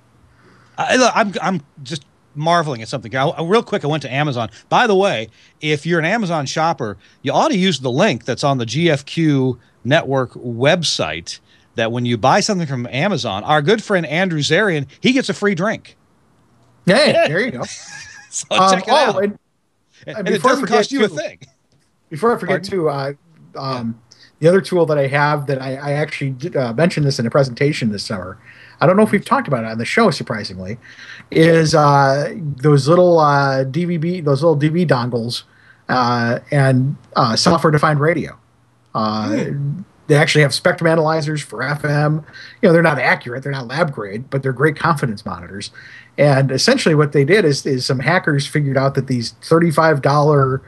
I, I'm I'm just marveling at something. I, real quick, I went to Amazon. By the way, if you're an Amazon shopper, you ought to use the link that's on the GFQ network website. That when you buy something from Amazon, our good friend Andrew Zarian, he gets a free drink. Hey, there you go. So Um, check it oh, out. and And, and it before I doesn't forget, cost you a thing. before I forget Pardon? too, uh, um, the other tool that I have that I, I actually did, uh, mentioned this in a presentation this summer. I don't know if we've talked about it on the show, surprisingly, is uh, those little uh, DVB, those little DV dongles, uh, and uh, software-defined radio. Uh, They actually have spectrum analyzers for FM. You know, they're not accurate, they're not lab grade, but they're great confidence monitors. And essentially, what they did is, is some hackers figured out that these thirty-five dollar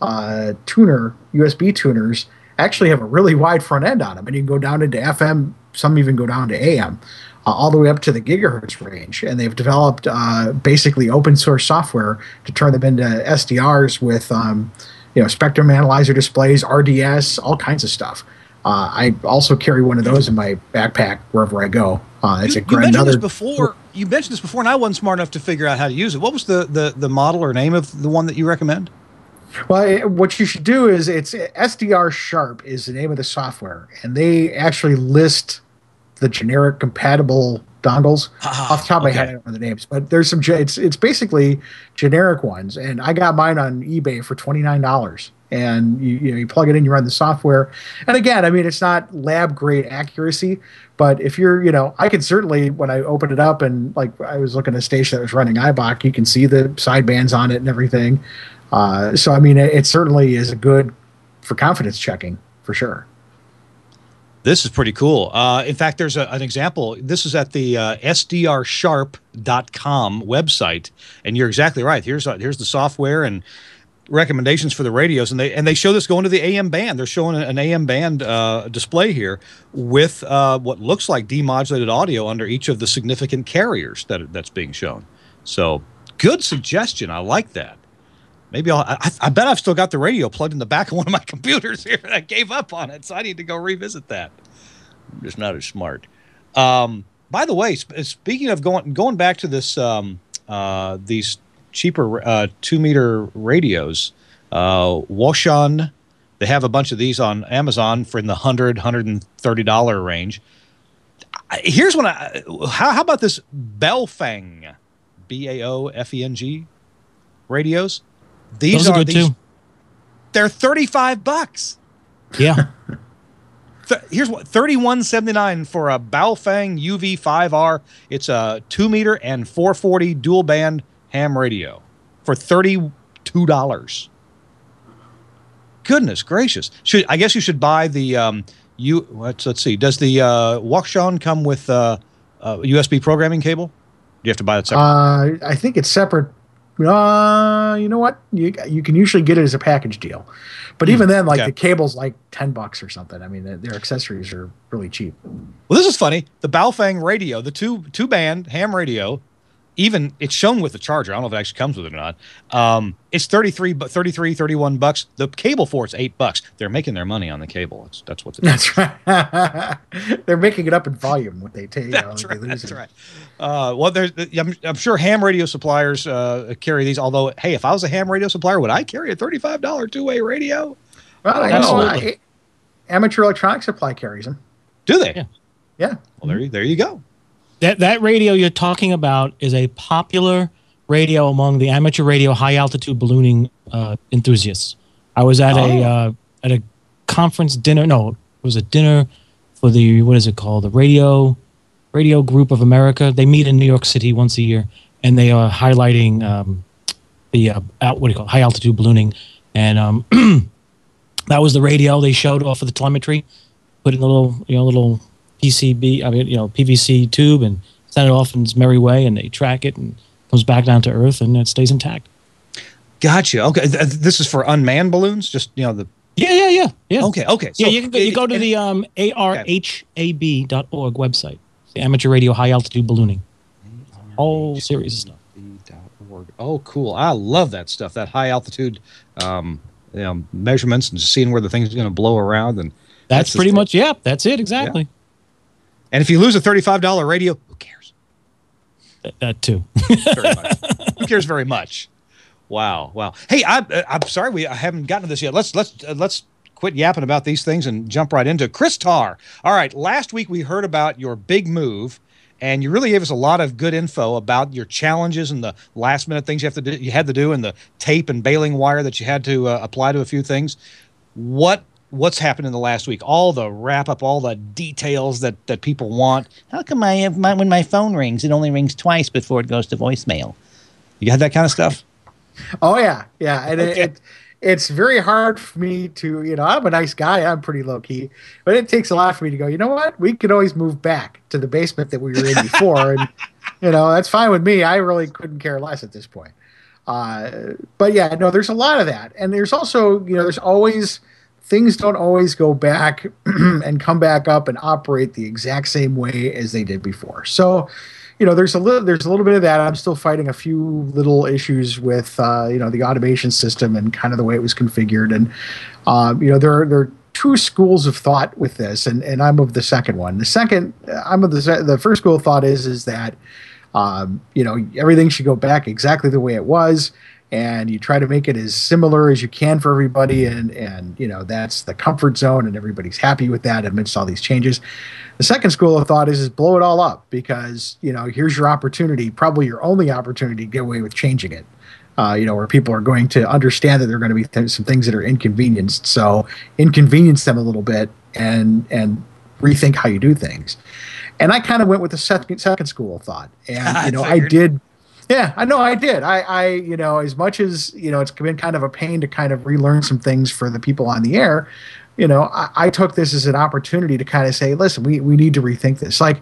uh, tuner USB tuners actually have a really wide front end on them, and you can go down into FM. Some even go down to AM, uh, all the way up to the gigahertz range. And they've developed uh, basically open source software to turn them into SDRs with, um, you know, spectrum analyzer displays, RDS, all kinds of stuff. Uh, I also carry one of those in my backpack wherever I go. Uh, it's You, a you mentioned another this before. You mentioned this before, and I wasn't smart enough to figure out how to use it. What was the the, the model or name of the one that you recommend? Well, it- what you should do is it's SDR Sharp is the name of the software, and they actually list the generic compatible dongles. Off the top of my head, I don't know the names, but there's some. It's it's basically generic ones, and I got mine on eBay for twenty nine dollars. And you you know you plug it in, you run the software, and again, I mean it's not lab grade accuracy, but if you're you know I can certainly when I open it up and like I was looking at a station that was running IBOC, you can see the sidebands on it and everything. Uh, so I mean, it, it certainly is a good for confidence checking for sure. This is pretty cool. Uh, in fact, there's a, an example. This is at the uh, sdrsharp.com website, and you're exactly right. Here's uh, here's the software and recommendations for the radios, and they and they show this going to the AM band. They're showing an AM band uh, display here with uh, what looks like demodulated audio under each of the significant carriers that that's being shown. So good suggestion. I like that. Maybe I'll, I, I bet I've still got the radio plugged in the back of one of my computers here. I gave up on it, so I need to go revisit that. I'm just not as smart. Um, by the way, sp- speaking of going going back to this, um, uh, these cheaper uh, two meter radios, uh, they have a bunch of these on Amazon for in the hundred hundred and thirty dollar range. Here's one. I, how how about this Baofeng, B A O F E N G radios? These Those are are good these. too. They're thirty five bucks. Yeah. Th- here's what 3179 for a Baofeng UV5R. It's a 2 meter and 440 dual band ham radio for $32. Goodness gracious. Should I guess you should buy the um you let's let's see. Does the uh Wakshan come with uh, uh USB programming cable? Do you have to buy that separate? Uh, I think it's separate. Uh, you know what? You you can usually get it as a package deal, but even then, like okay. the cable's like ten bucks or something. I mean, their, their accessories are really cheap. Well, this is funny. The Baofeng radio, the two two band ham radio, even it's shown with the charger. I don't know if it actually comes with it or not. Um, it's 33, bu- 33, 31 bucks. The cable for it's eight bucks. They're making their money on the cable. That's, that's what it is. That's right. They're making it up in volume what they take. That's they right. That's it. right. Uh, well, there's, I'm, I'm sure ham radio suppliers uh, carry these. Although, hey, if I was a ham radio supplier, would I carry a $35 two way radio? Well, I know. Amateur Electronic Supply carries them. Do they? Yeah. Yeah. Well, there, there you go. That that radio you're talking about is a popular radio among the amateur radio high altitude ballooning uh, enthusiasts. I was at a Oh. uh, at a conference dinner. No, it was a dinner for the what is it called? The Radio Radio Group of America. They meet in New York City once a year, and they are highlighting um, the uh, out, what do you call it? high altitude ballooning. And um, that was the radio they showed off of the telemetry. Put in a little you know little PCB, I mean, you know, PVC tube and send it off in its merry way, and they track it and comes back down to Earth, and it stays intact. Gotcha. Okay. This is for unmanned balloons? Just, you know, the. Yeah, yeah, yeah, yeah. Okay. Okay. yeah, you can go, you go to the um, arhab.org website, the amateur radio high altitude ballooning, whole series of stuff. org. Oh, cool! I love that stuff. That high altitude, um, you know, measurements and seeing where the thing's going to blow around, and That's, just pretty much yeah. That's it exactly. And if you lose a thirty-five dollar radio, who cares? That, that too. Very much. who cares very much? Wow, wow. Hey, I, uh, I'm sorry we I haven't gotten to this yet. Let's let's uh, let's quit yapping about these things and jump right into. Chris Tarr. All right, last week we heard about your big move. And you really gave us a lot of good info about your challenges and the last minute things you have to do, you had to do, and the tape and baling wire that you had to uh, apply to a few things. What what's happened in the last week? All the wrap up, all the details that that people want. How come my, my when my phone rings, it only rings twice before it goes to voicemail? You got that kind of stuff? Oh yeah, yeah, and Okay. it, it it's very hard for me to you know I'm a nice guy I'm pretty low key but it takes a lot for me to go you know what we could always move back to the basement that we were in before and you know that's fine with me I really couldn't care less at this point uh, but yeah no there's a lot of that and there's also you know there's always things don't always go back and come back up and operate the exact same way as they did before so you know, there's a little there's a little bit of that. I'm still fighting a few little issues with uh, you know the automation system and kind of the way it was configured. And um, you know, there are, there are two schools of thought with this, and, and I'm of the second one. The second, I'm of the the first school of thought is is that um, you know everything should go back exactly the way it was and you try to make it as similar as you can for everybody and and you know that's the comfort zone and everybody's happy with that amidst all these changes. The second school of thought is is blow it all up because you know here's your opportunity probably your only opportunity to get away with changing it uh, you know where people are going to understand that there are going to be th- some things that are inconvenienced. So inconvenience them a little bit and and rethink how you do things. And i kind of went with the second second school of thought and you know i figured. did yeah, I know I did. I, I, you know, as much as you know, it's been kind of a pain to kind of relearn some things for the people on the air. You know, I, I took this as an opportunity to kind of say, listen, we we need to rethink this. Like,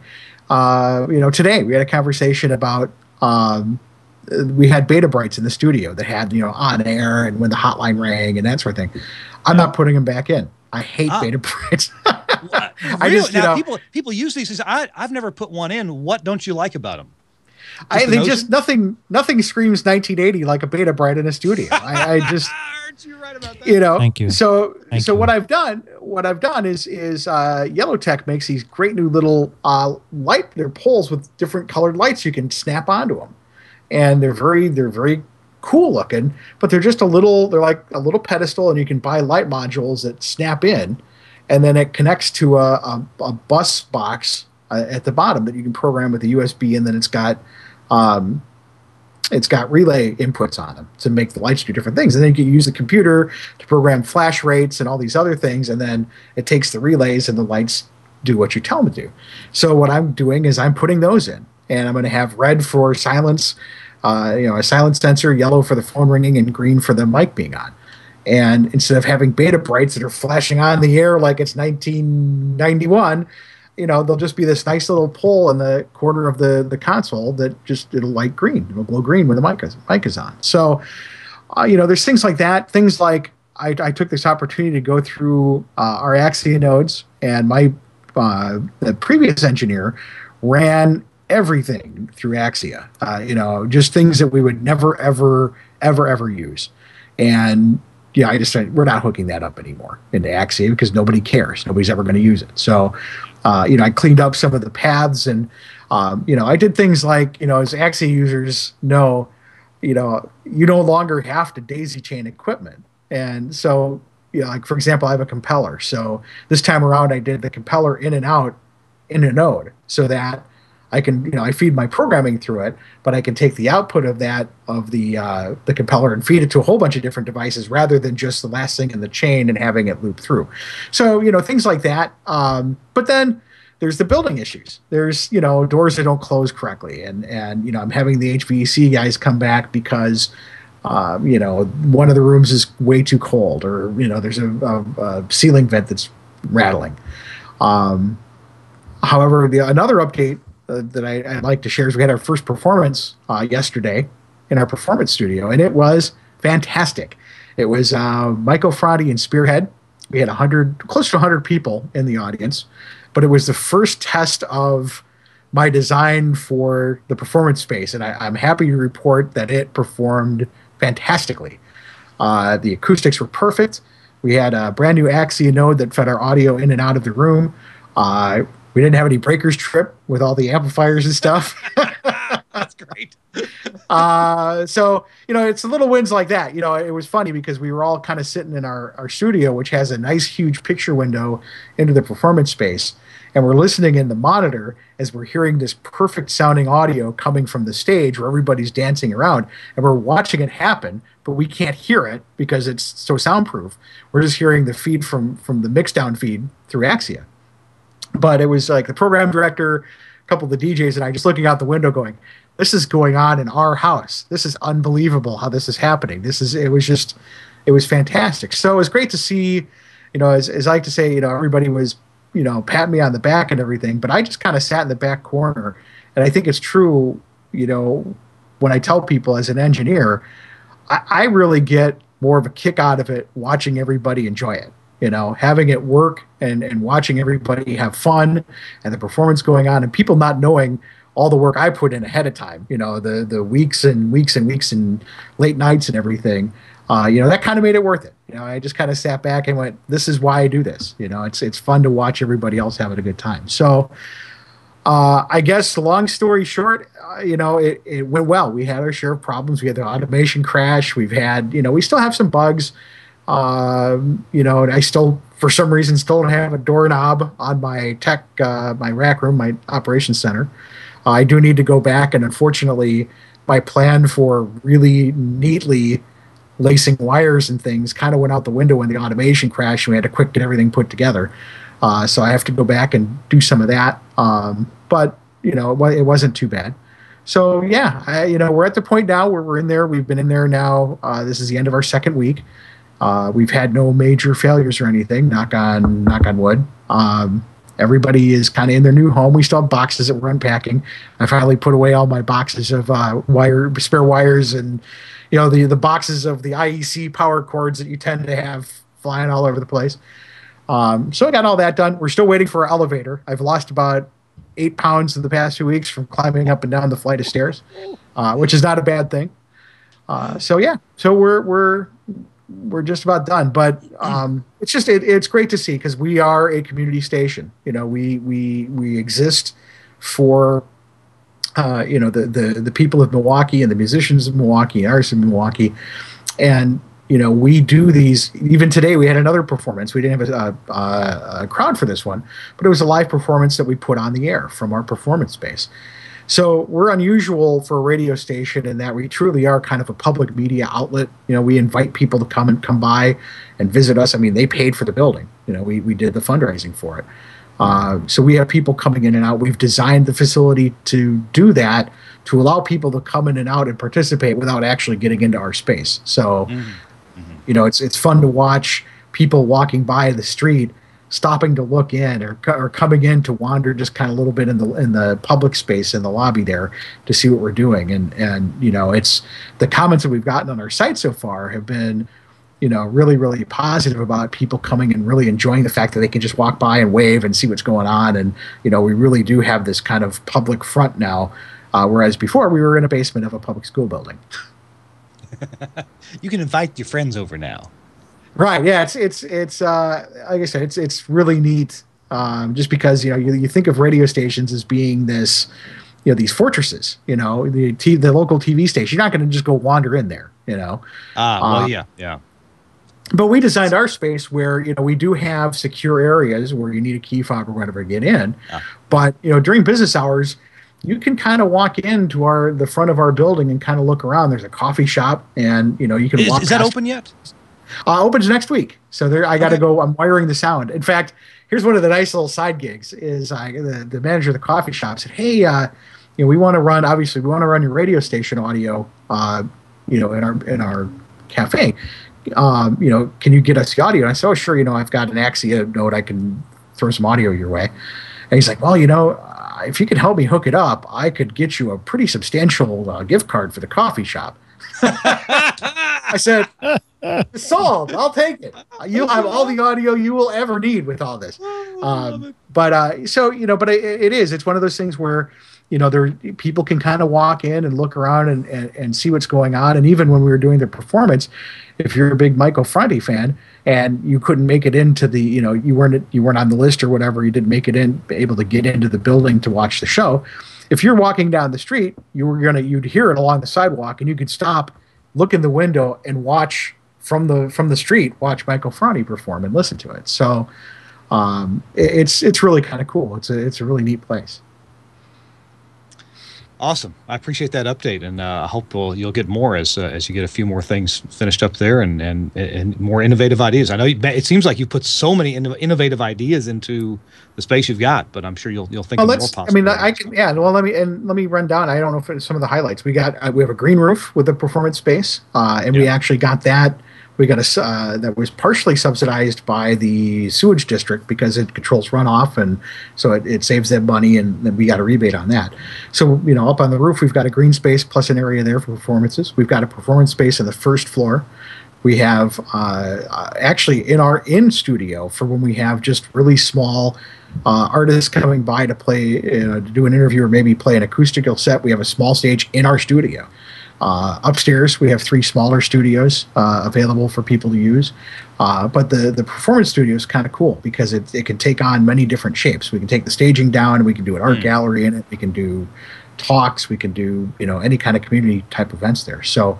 uh, you know, today we had a conversation about. Um, we had BetaBrites in the studio that had you know on air and when the hotline rang and that sort of thing. I'm not putting them back in. I hate Ah. BetaBrites. I just, you now know- people people use these. I I've never put one in. What don't you like about them? I Just the they notion? just nothing nothing screams 1980 like a BetaBrite in a studio. I, I just you right about that? you know Thank you. so Thank so you. what i've done what i've done is is uh Yellotec makes these great new little uh light they're poles with different colored lights you can snap onto them and they're very they're very cool looking but they're just a little they're like a little pedestal and you can buy light modules that snap in and then it connects to a, a, a bus box uh, at the bottom that you can program with a usb and then it's got um, it's got relay inputs on them to make the lights do different things. And then you can use the computer to program flash rates and all these other things. And then it takes the relays and the lights do what you tell them to do. So what I'm doing is I'm putting those in, and I'm going to have red for silence, uh, you know, a silence sensor, yellow for the phone ringing, and green for the mic being on. And instead of having BetaBrites that are flashing on the air like it's 1991, you know, there'll just be this nice little pole in the corner of the the console that just it'll light green. It'll glow green when the mic is mic is on. So, uh, you know, there's things like that. Things like I, I took this opportunity to go through uh, our Axia nodes, and my uh, the previous engineer ran everything through Axia. Uh, you know, just things that we would never, ever, ever, ever use. And yeah, I just said we're not hooking that up anymore into Axia because nobody cares. Nobody's ever going to use it. So, uh, you know, I cleaned up some of the paths and, um, you know, I did things like, you know, as Axia users know, you know, you no longer have to daisy chain equipment. And so, you know, like for example, I have a Compellor. So this time around, I did the Compellor in and out in a node so that I can, you know, I feed my programming through it, but I can take the output of that of the uh, the Compellor and feed it to a whole bunch of different devices rather than just the last thing in the chain and having it loop through. So you know things like that. Um, but then there's the building issues. There's you know doors that don't close correctly, and and you know I'm having the HVAC guys come back because. Um, you know, one of the rooms is way too cold, or you know, there's a, a, a ceiling vent that's rattling. Um, however, the another update uh, that I, would like to share is we had our first performance uh, yesterday in our performance studio, and it was fantastic. It was uh, Michael Franti and Spearhead. We had 100, close to 100 people in the audience, but it was the first test of my design for the performance space, and I, am happy to report that it performed fantastically. Uh, the acoustics were perfect. We had a brand new Axia node that fed our audio in and out of the room. We didn't have any breakers trip with all the amplifiers and stuff. That's great. uh, so you know, it's little wins like that. You know, it was funny because we were all kind of sitting in our our studio, which has a nice huge picture window into the performance space, and we're listening in the monitor as we're hearing this perfect sounding audio coming from the stage where everybody's dancing around, and we're watching it happen, but we can't hear it because it's so soundproof. We're just hearing the feed from from the mixdown feed through Axia but it was like the program director, a couple of the DJs, and I just looking out the window going, this is going on in our house. This is unbelievable how this is happening. This is, it was just, it was fantastic. So it was great to see, you know, as, as I like to say, you know, everybody was, you know, patting me on the back and everything, but I just kind of sat in the back corner. And I think it's true, you know, when I tell people as an engineer, I, I really get more of a kick out of it watching everybody enjoy it you know having it work and and watching everybody have fun and the performance going on and people not knowing all the work I put in ahead of time, you know, the the weeks and weeks and weeks and late nights and everything, uh, you know, that kind of made it worth it. You know, I just kind of sat back and went, "This is why I do this." You know, it's it's fun to watch everybody else having a good time. So, uh, I guess long story short, uh, you know, it, it went well. We had our share of problems. We had the automation crash. We've had, you know, we still have some bugs. Um, you know, I still, for some reason, still have a doorknob on my tech, uh, my rack room, my operations center. Uh, I do need to go back, and unfortunately, my plan for really neatly lacing wires and things kind of went out the window when the automation crashed. And we had to quick get everything put together. Uh, so I have to go back and do some of that. Um, but you know, it, it, wasn't too bad. So yeah, I, you know, we're at the point now where we're in there. We've been in there now. Uh, this is the end of our second week. Uh, we've had no major failures or anything. Knock on knock on wood. Um, everybody is kind of in their new home. We still have boxes that we're unpacking. I finally put away all my boxes of uh, wire, spare wires, and you know the the boxes of the IEC power cords that you tend to have flying all over the place. Um, so I got all that done. We're still waiting for our elevator. I've lost about eight pounds in the past two weeks from climbing up and down the flight of stairs, uh, which is not a bad thing. Uh, so yeah, so we're we're we're just about done. But um, it's just it, it's great to see because we are a community station. You know, we we we exist for uh, you know the, the the people of Milwaukee and the musicians of Milwaukee, artists of Milwaukee, and you know we do these. Even today, we had another performance. We didn't have a, a, a crowd for this one, but it was a live performance that we put on the air from our performance space. So we're unusual for a radio station in that we truly are kind of a public media outlet. You know, we invite people to come and come by and visit us. I mean, they paid for the building. You know, we, we did the fundraising for it. Uh, so we have people coming in and out. We've designed the facility to do that to allow people to come in and out and participate without actually getting into our space. So, mm-hmm. Mm-hmm. you know, it's it's fun to watch people walking by the street stopping to look in or, or coming in to wander just kind of a little bit in the in the public space in the lobby there to see what we're doing and and you know it's the comments that we've gotten on our site so far have been you know, really, really positive about people coming and really enjoying the fact that they can just walk by and wave and see what's going on. And, you know, we really do have this kind of public front now, uh, whereas before we were in a basement of a public school building. you can invite your friends over now. Right. Yeah. It's, it's, it's, uh, like I said, it's, it's really neat. Um, just because, you know, you, you think of radio stations as being this, you know, these fortresses, you know, the, t- the local TV station, you're not going to just go wander in there, you know? Ah, well, uh, yeah. Yeah but we designed our space where you know we do have secure areas where you need a key fob or whatever to get in ah. but you know during business hours you can kind of walk into our the front of our building and kind of look around there's a coffee shop and you know you can is, walk is that open yet uh, opens next week so there i got to go i'm wiring the sound in fact here's one of the nice little side gigs is I, the, the manager of the coffee shop said hey uh, you know we want to run obviously we want to run your radio station audio uh, you know in our in our cafe um, you know, can you get us the audio? And I said, oh, sure, you know, I've got an Axia node. I can throw some audio your way. And he's like, well, you know, uh, if you could help me hook it up, I could get you a pretty substantial uh, gift card for the coffee shop. I said, solved. I'll take it. You'll have all the audio you will ever need with all this. Um, but uh, so you know, but it, it is. It's one of those things where you know there people can kind of walk in and look around and, and, and see what's going on. And even when we were doing the performance, if you're a big Michael Franti fan and you couldn't make it into the, you know, you weren't you weren't on the list or whatever, you didn't make it in, able to get into the building to watch the show. If you're walking down the street, you were gonna you'd hear it along the sidewalk, and you could stop, look in the window, and watch from the from the street, watch Michael Franti perform and listen to it. So um, it's it's really kind of cool. It's a it's a really neat place. Awesome. I appreciate that update, and uh, I hope we'll, you'll get more as uh, as you get a few more things finished up there, and and, and more innovative ideas. I know you, it seems like you put so many innovative ideas into the space you've got, but I'm sure you'll you'll think well, of more possible. I mean, I can yeah. Well, let me and let me run down. I don't know if some of the highlights we got. Uh, we have a green roof with a performance space, uh, and yeah. we actually got that we got a uh, that was partially subsidized by the sewage district because it controls runoff and so it, it saves them money and then we got a rebate on that. So you know up on the roof we've got a green space plus an area there for performances. We've got a performance space on the first floor. We have uh, uh actually in our in studio for when we have just really small uh, artists coming by to play uh, to do an interview or maybe play an acoustical set we have a small stage in our studio uh, upstairs, we have three smaller studios uh, available for people to use. Uh, but the, the performance studio is kind of cool because it, it can take on many different shapes. We can take the staging down, we can do an art mm. gallery in it, we can do talks, we can do you know any kind of community type events there. So,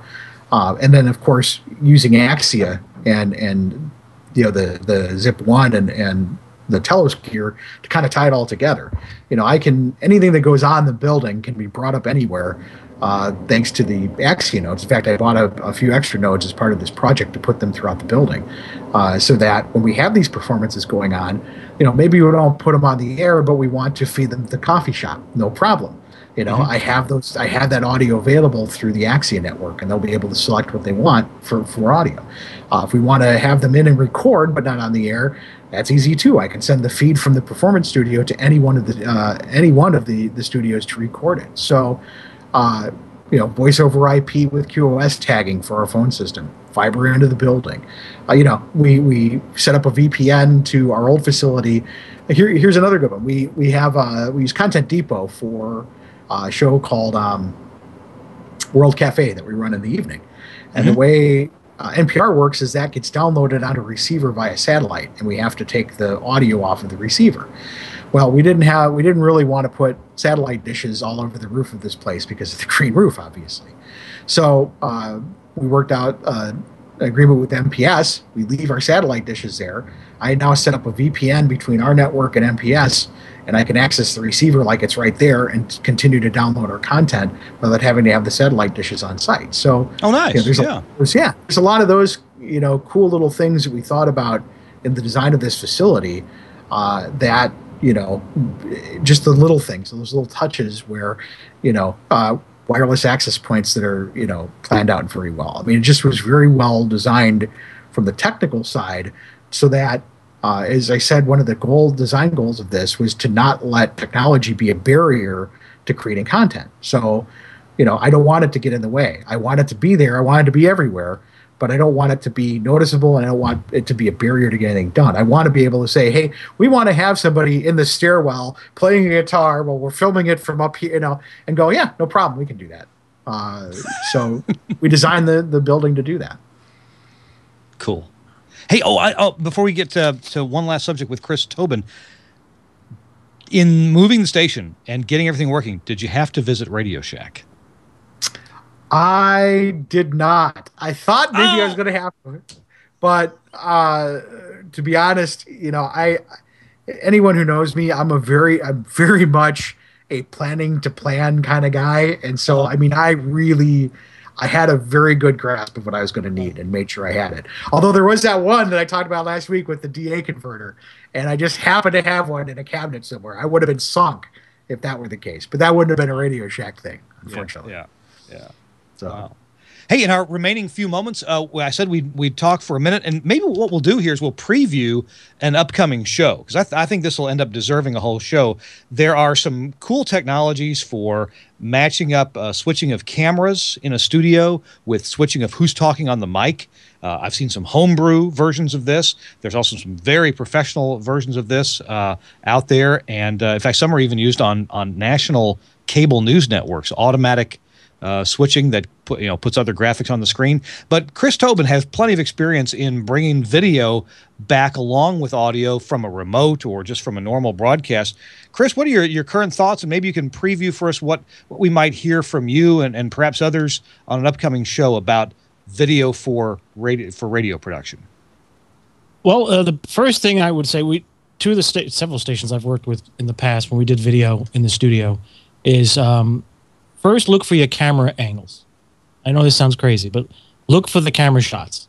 uh, and then of course using Axia and and you know the the Zip One and and the Telos gear to kind of tie it all together. You know, I can anything that goes on in the building can be brought up anywhere uh, thanks to the Axia nodes. In fact, I bought a, a, few extra nodes as part of this project to put them throughout the building, uh, so that when we have these performances going on, you know, maybe we don't put them on the air, but we want to feed them to the coffee shop. No problem. You know, mm-hmm. I have those. I have that audio available through the Axia network, and they'll be able to select what they want for for audio. Uh, if we want to have them in and record, but not on the air, that's easy too. I can send the feed from the performance studio to any one of the uh, any one of the the studios to record it. So uh, you know, voice over IP with QoS tagging for our phone system, fiber into the building. Uh, you know, we we set up a VPN to our old facility. Here, here's another good one. We we have uh, we use Content Depot for a show called um, World Cafe that we run in the evening, and mm-hmm. the way uh, NPR works is that gets downloaded on a receiver via satellite, and we have to take the audio off of the receiver. Well, we didn't have we didn't really want to put satellite dishes all over the roof of this place because of the green roof, obviously. So uh, we worked out uh, an agreement with MPS. We leave our satellite dishes there. I now set up a VPN between our network and MPS, and I can access the receiver like it's right there and continue to download our content without having to have the satellite dishes on site. So, oh, nice. You know, there's yeah. A, there's, yeah, there's a lot of those you know cool little things that we thought about in the design of this facility uh, that you know, just the little things, those little touches where, you know, uh, wireless access points that are, you know, planned out very well. I mean, it just was very well designed from the technical side so that, uh, as I said, one of the goal design goals of this was to not let technology be a barrier to creating content. So, you know, I don't want it to get in the way. I want it to be there. I want it to be everywhere but I don't want it to be noticeable and I don't want it to be a barrier to get anything done. I want to be able to say, hey, we want to have somebody in the stairwell playing a guitar while we're filming it from up here, you know, and go, yeah, no problem, we can do that. Uh, so we designed the, the building to do that. Cool. Hey, oh, I, oh, before we get to, to one last subject with Chris Tobin, in moving the station and getting everything working, did you have to visit Radio Shack? I did not. I thought maybe Oh. I was going to have to, but uh, to be honest, you know, I anyone who knows me, I'm a very, I'm very much a planning to plan kind of guy, and so I mean, I really. I had a very good grasp of what I was going to need and made sure I had it. Although there was that one that I talked about last week with the DA converter, and I just happened to have one in a cabinet somewhere. I would have been sunk if that were the case, but that wouldn't have been a Radio Shack thing, unfortunately. Yeah. Yeah. So. Wow. Hey, in our remaining few moments, uh, I said we'd, we'd talk for a minute, and maybe what we'll do here is we'll preview an upcoming show because I, th- I think this will end up deserving a whole show. There are some cool technologies for matching up uh, switching of cameras in a studio with switching of who's talking on the mic. Uh, I've seen some homebrew versions of this. There's also some very professional versions of this uh, out there, and uh, in fact, some are even used on on national cable news networks. Automatic uh, switching that put, you know puts other graphics on the screen. But Chris Tobin has plenty of experience in bringing video back along with audio from a remote or just from a normal broadcast. Chris, what are your, your current thoughts? And maybe you can preview for us what, what we might hear from you and, and perhaps others on an upcoming show about video for radio for radio production. Well, uh, the first thing I would say, we two of the sta- several stations I've worked with in the past when we did video in the studio is um, first look for your camera angles. I know this sounds crazy, but look for the camera shots.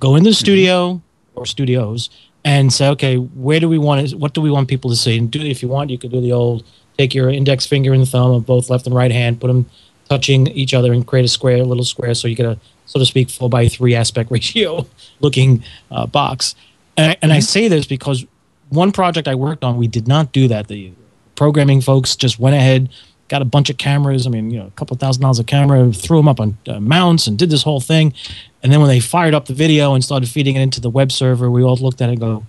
Go in the studio or studios and say, okay, where do we want to, what do we want people to see? And do if you want, you could do the old take your index finger and thumb of both left and right hand, put them touching each other, and create a square, a little square, so you get a so to speak four by three aspect ratio looking uh, box. And and I say this because one project I worked on, we did not do that. The programming folks just went ahead, got a bunch of cameras. I mean, you know, a couple thousand dollars a camera, threw them up on uh, mounts, and did this whole thing. And then when they fired up the video and started feeding it into the web server, we all looked at it and go,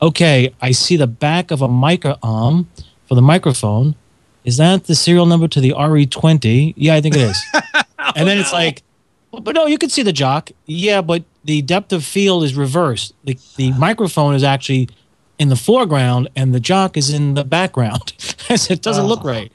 "Okay, I see the back of a micro arm for the microphone. Is that the serial number to the RE20? Yeah, I think it is. and then it's like, but no, you can see the jock. Yeah, but the depth of field is reversed. The the microphone is actually in the foreground and the jock is in the background. it doesn't look right.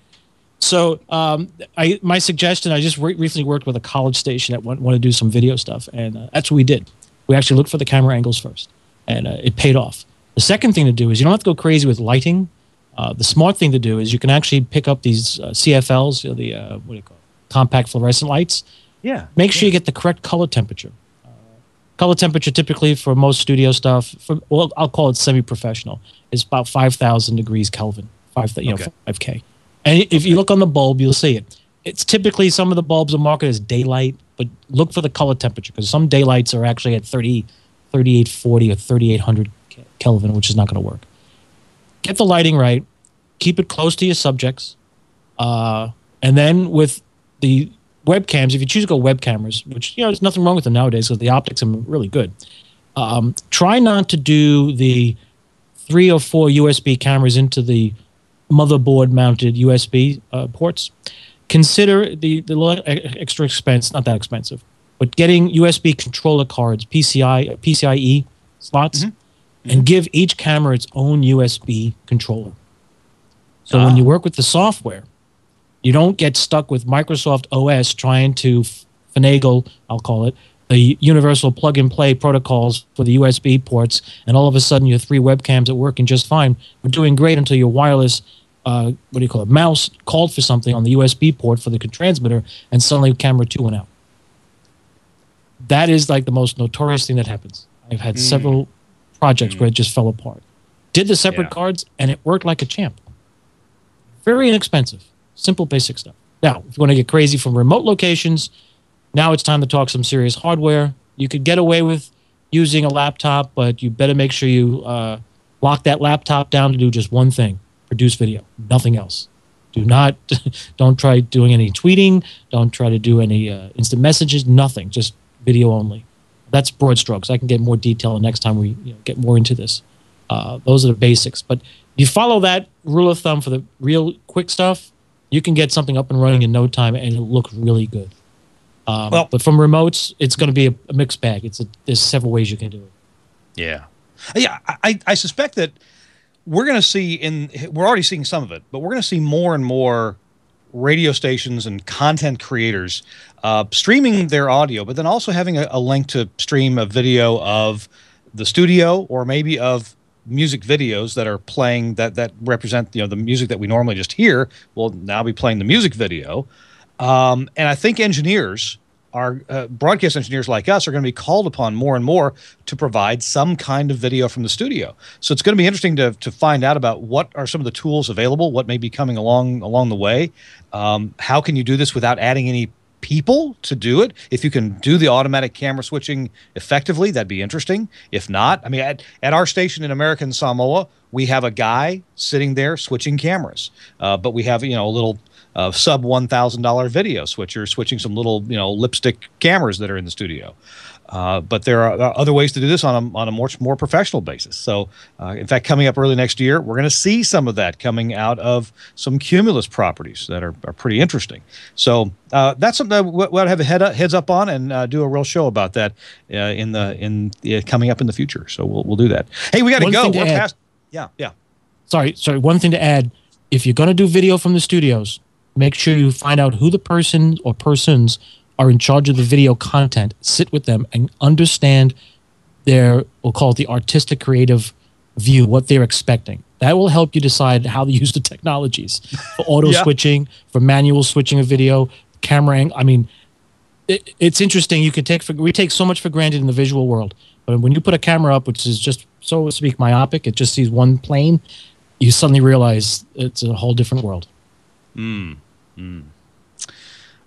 So, um, I my suggestion. I just re- recently worked with a college station that want, want to do some video stuff, and uh, that's what we did. We actually looked for the camera angles first, and uh, it paid off. The second thing to do is you don't have to go crazy with lighting. Uh, the smart thing to do is you can actually pick up these uh, CFLs, you know, the uh, what do you call it? compact fluorescent lights. Yeah. Make sure you get the correct color temperature. Uh, color temperature typically for most studio stuff, for, well, I'll call it semi-professional, is about five thousand degrees Kelvin, five you know Okay. five K. And if you look on the bulb, you'll see it. It's typically some of the bulbs are marketed as daylight, but look for the color temperature because some daylights are actually at 30, 3840 or 3800 Kelvin, which is not going to work. Get the lighting right, keep it close to your subjects, uh, and then with the webcams, if you choose to go web cameras, which you know there's nothing wrong with them nowadays because the optics are really good. Um, try not to do the three or four USB cameras into the motherboard mounted USB uh, ports. Consider the, the little extra expense, not that expensive, but getting USB controller cards, PCI, PCIe slots, mm-hmm. and mm-hmm. give each camera its own USB controller. So when ah. you work with the software, you don't get stuck with Microsoft OS trying to finagle, I'll call it, the universal plug and play protocols for the USB ports, and all of a sudden your three webcams are working just fine. We're doing great until your wireless, uh, what do you call it, mouse called for something on the USB port for the transmitter, and suddenly camera two went out. That is like the most notorious thing that happens. I've had several projects where it just fell apart. Did the separate Yeah. cards, and it worked like a champ. Very inexpensive, simple, basic stuff. Now, if you want to get crazy from remote locations, now it's time to talk some serious hardware. You could get away with using a laptop, but you better make sure you uh, lock that laptop down to do just one thing: produce video, nothing else. Do not, don't try doing any tweeting. Don't try to do any uh, instant messages. Nothing. Just video only. That's broad strokes. I can get more detail the next time we you know, get more into this. Uh, those are the basics. But if you follow that rule of thumb for the real quick stuff, you can get something up and running in no time and it'll look really good. Um, Well- but from remotes, it's going to be a, a mixed bag. It's a, there's several ways you can do it. Yeah, yeah. I, I suspect that we're going to see in we're already seeing some of it, but we're going to see more and more radio stations and content creators uh, streaming their audio, but then also having a, a link to stream a video of the studio or maybe of music videos that are playing that that represent you know the music that we normally just hear will now be playing the music video um, and i think engineers our uh, broadcast engineers like us are going to be called upon more and more to provide some kind of video from the studio. So it's going to be interesting to, to find out about what are some of the tools available, what may be coming along along the way. Um, how can you do this without adding any people to do it? If you can do the automatic camera switching effectively, that'd be interesting. If not, I mean, at, at our station in American Samoa, we have a guy sitting there switching cameras, uh, but we have you know a little uh, sub one thousand dollar video switcher, switching some little you know lipstick cameras that are in the studio. Uh, but there are uh, other ways to do this on a on a much more professional basis. So, uh, in fact, coming up early next year, we're going to see some of that coming out of some Cumulus properties that are, are pretty interesting. So uh, that's something that we'll we'll have a head up, heads up on and uh, do a real show about that uh, in the in uh, coming up in the future. So we'll we'll do that. Hey, we got to go. We're add. past. Yeah, yeah. sorry, sorry. One thing to add: if you're going to do video from the studios, make sure you find out who the person or persons are in charge of the video content. Sit with them and understand their, we'll call it the artistic, creative view, what they're expecting. That will help you decide how to use the technologies for auto Yeah. switching, for manual switching of video, camera. ang- I mean, it, it's interesting. You can take for, we take so much for granted in the visual world, but when you put a camera up, which is just so to speak myopic, it just sees one plane. You suddenly realize it's a whole different world. Mm. Mm.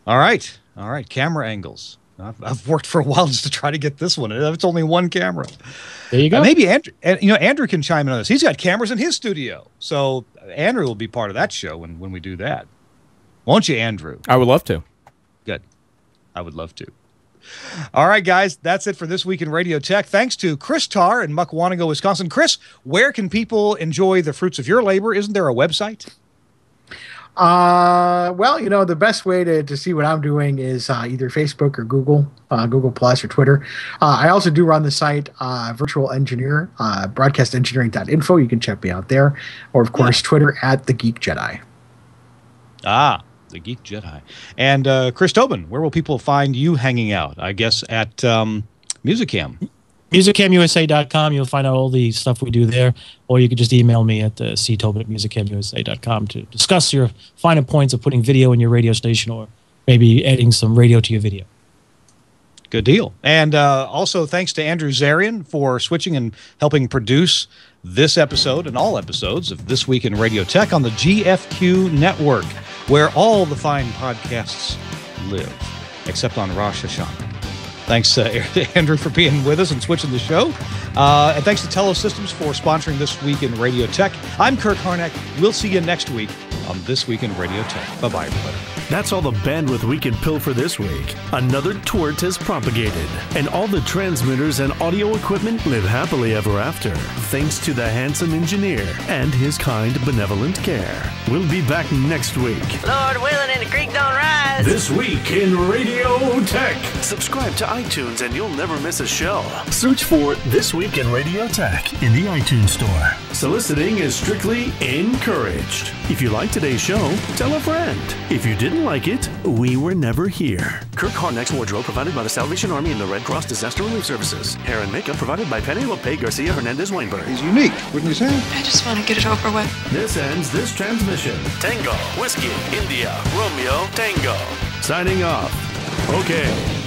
All right. All right. Camera angles. I've, I've worked for a while just to try to get this one. It's only one camera. There you go. Uh, maybe Andrew, and, you know, Andrew can chime in on this. He's got cameras in his studio, so Andrew will be part of that show when when we do that. Won't you, Andrew? I would love to. Good. I would love to. All right, guys, that's it for this week in Radio Tech. Thanks to Chris Tarr in Mukwonago, Wisconsin. Chris, where can people enjoy the fruits of your labor? Isn't there a website? Uh, well, you know, the best way to, to see what I'm doing is uh, either Facebook or Google, uh, Google Plus or Twitter. Uh, I also do run the site uh, Virtual Engineer, uh, broadcastengineering.info. You can check me out there, or of course Twitter at the Geek Jedi. Ah, the Geek Jedi. And uh, Chris Tobin, where will people find you hanging out? I guess at um, Musicam. MusicamUSA.com. You'll find out all the stuff we do there, or you could just email me at uh, ctobin at MusicamUSA.com to discuss your finer points of putting video in your radio station or maybe adding some radio to your video. Good deal. And uh, also thanks to Andrew Zarian for switching and helping produce this episode and all episodes of This Week in Radio Tech on the GFQ network, where all the fine podcasts live, except on Rosh Hashanah. Thanks, uh, Andrew, for being with us and switching the show. Uh, and thanks to Telos Systems for sponsoring This Week in Radio Tech. I'm Kirk Harnack. We'll see you next week on This Week in Radio Tech. Bye bye, everybody. That's all the bandwidth we can pilfer this week. Another twit has propagated, and all the transmitters and audio equipment live happily ever after, thanks to the handsome engineer and his kind, benevolent care. We'll be back next week. Lord willing and the creek don't rise. This week in Radio Tech. Subscribe to iTunes and you'll never miss a show. Search for This Week in Radio Tech in the iTunes Store. Soliciting is strictly encouraged. If you like today's show, tell a friend. If you didn't like it, we were never here. Kirk Harnack's wardrobe provided by the Salvation Army and the Red Cross Disaster Relief Services. Hair and makeup provided by Penelope Garcia Hernandez Weinberg. He's unique, wouldn't you say? I just want to get it over with. This ends this transmission. Tango, Whiskey, India, Romeo, Tango. Signing off. Okay.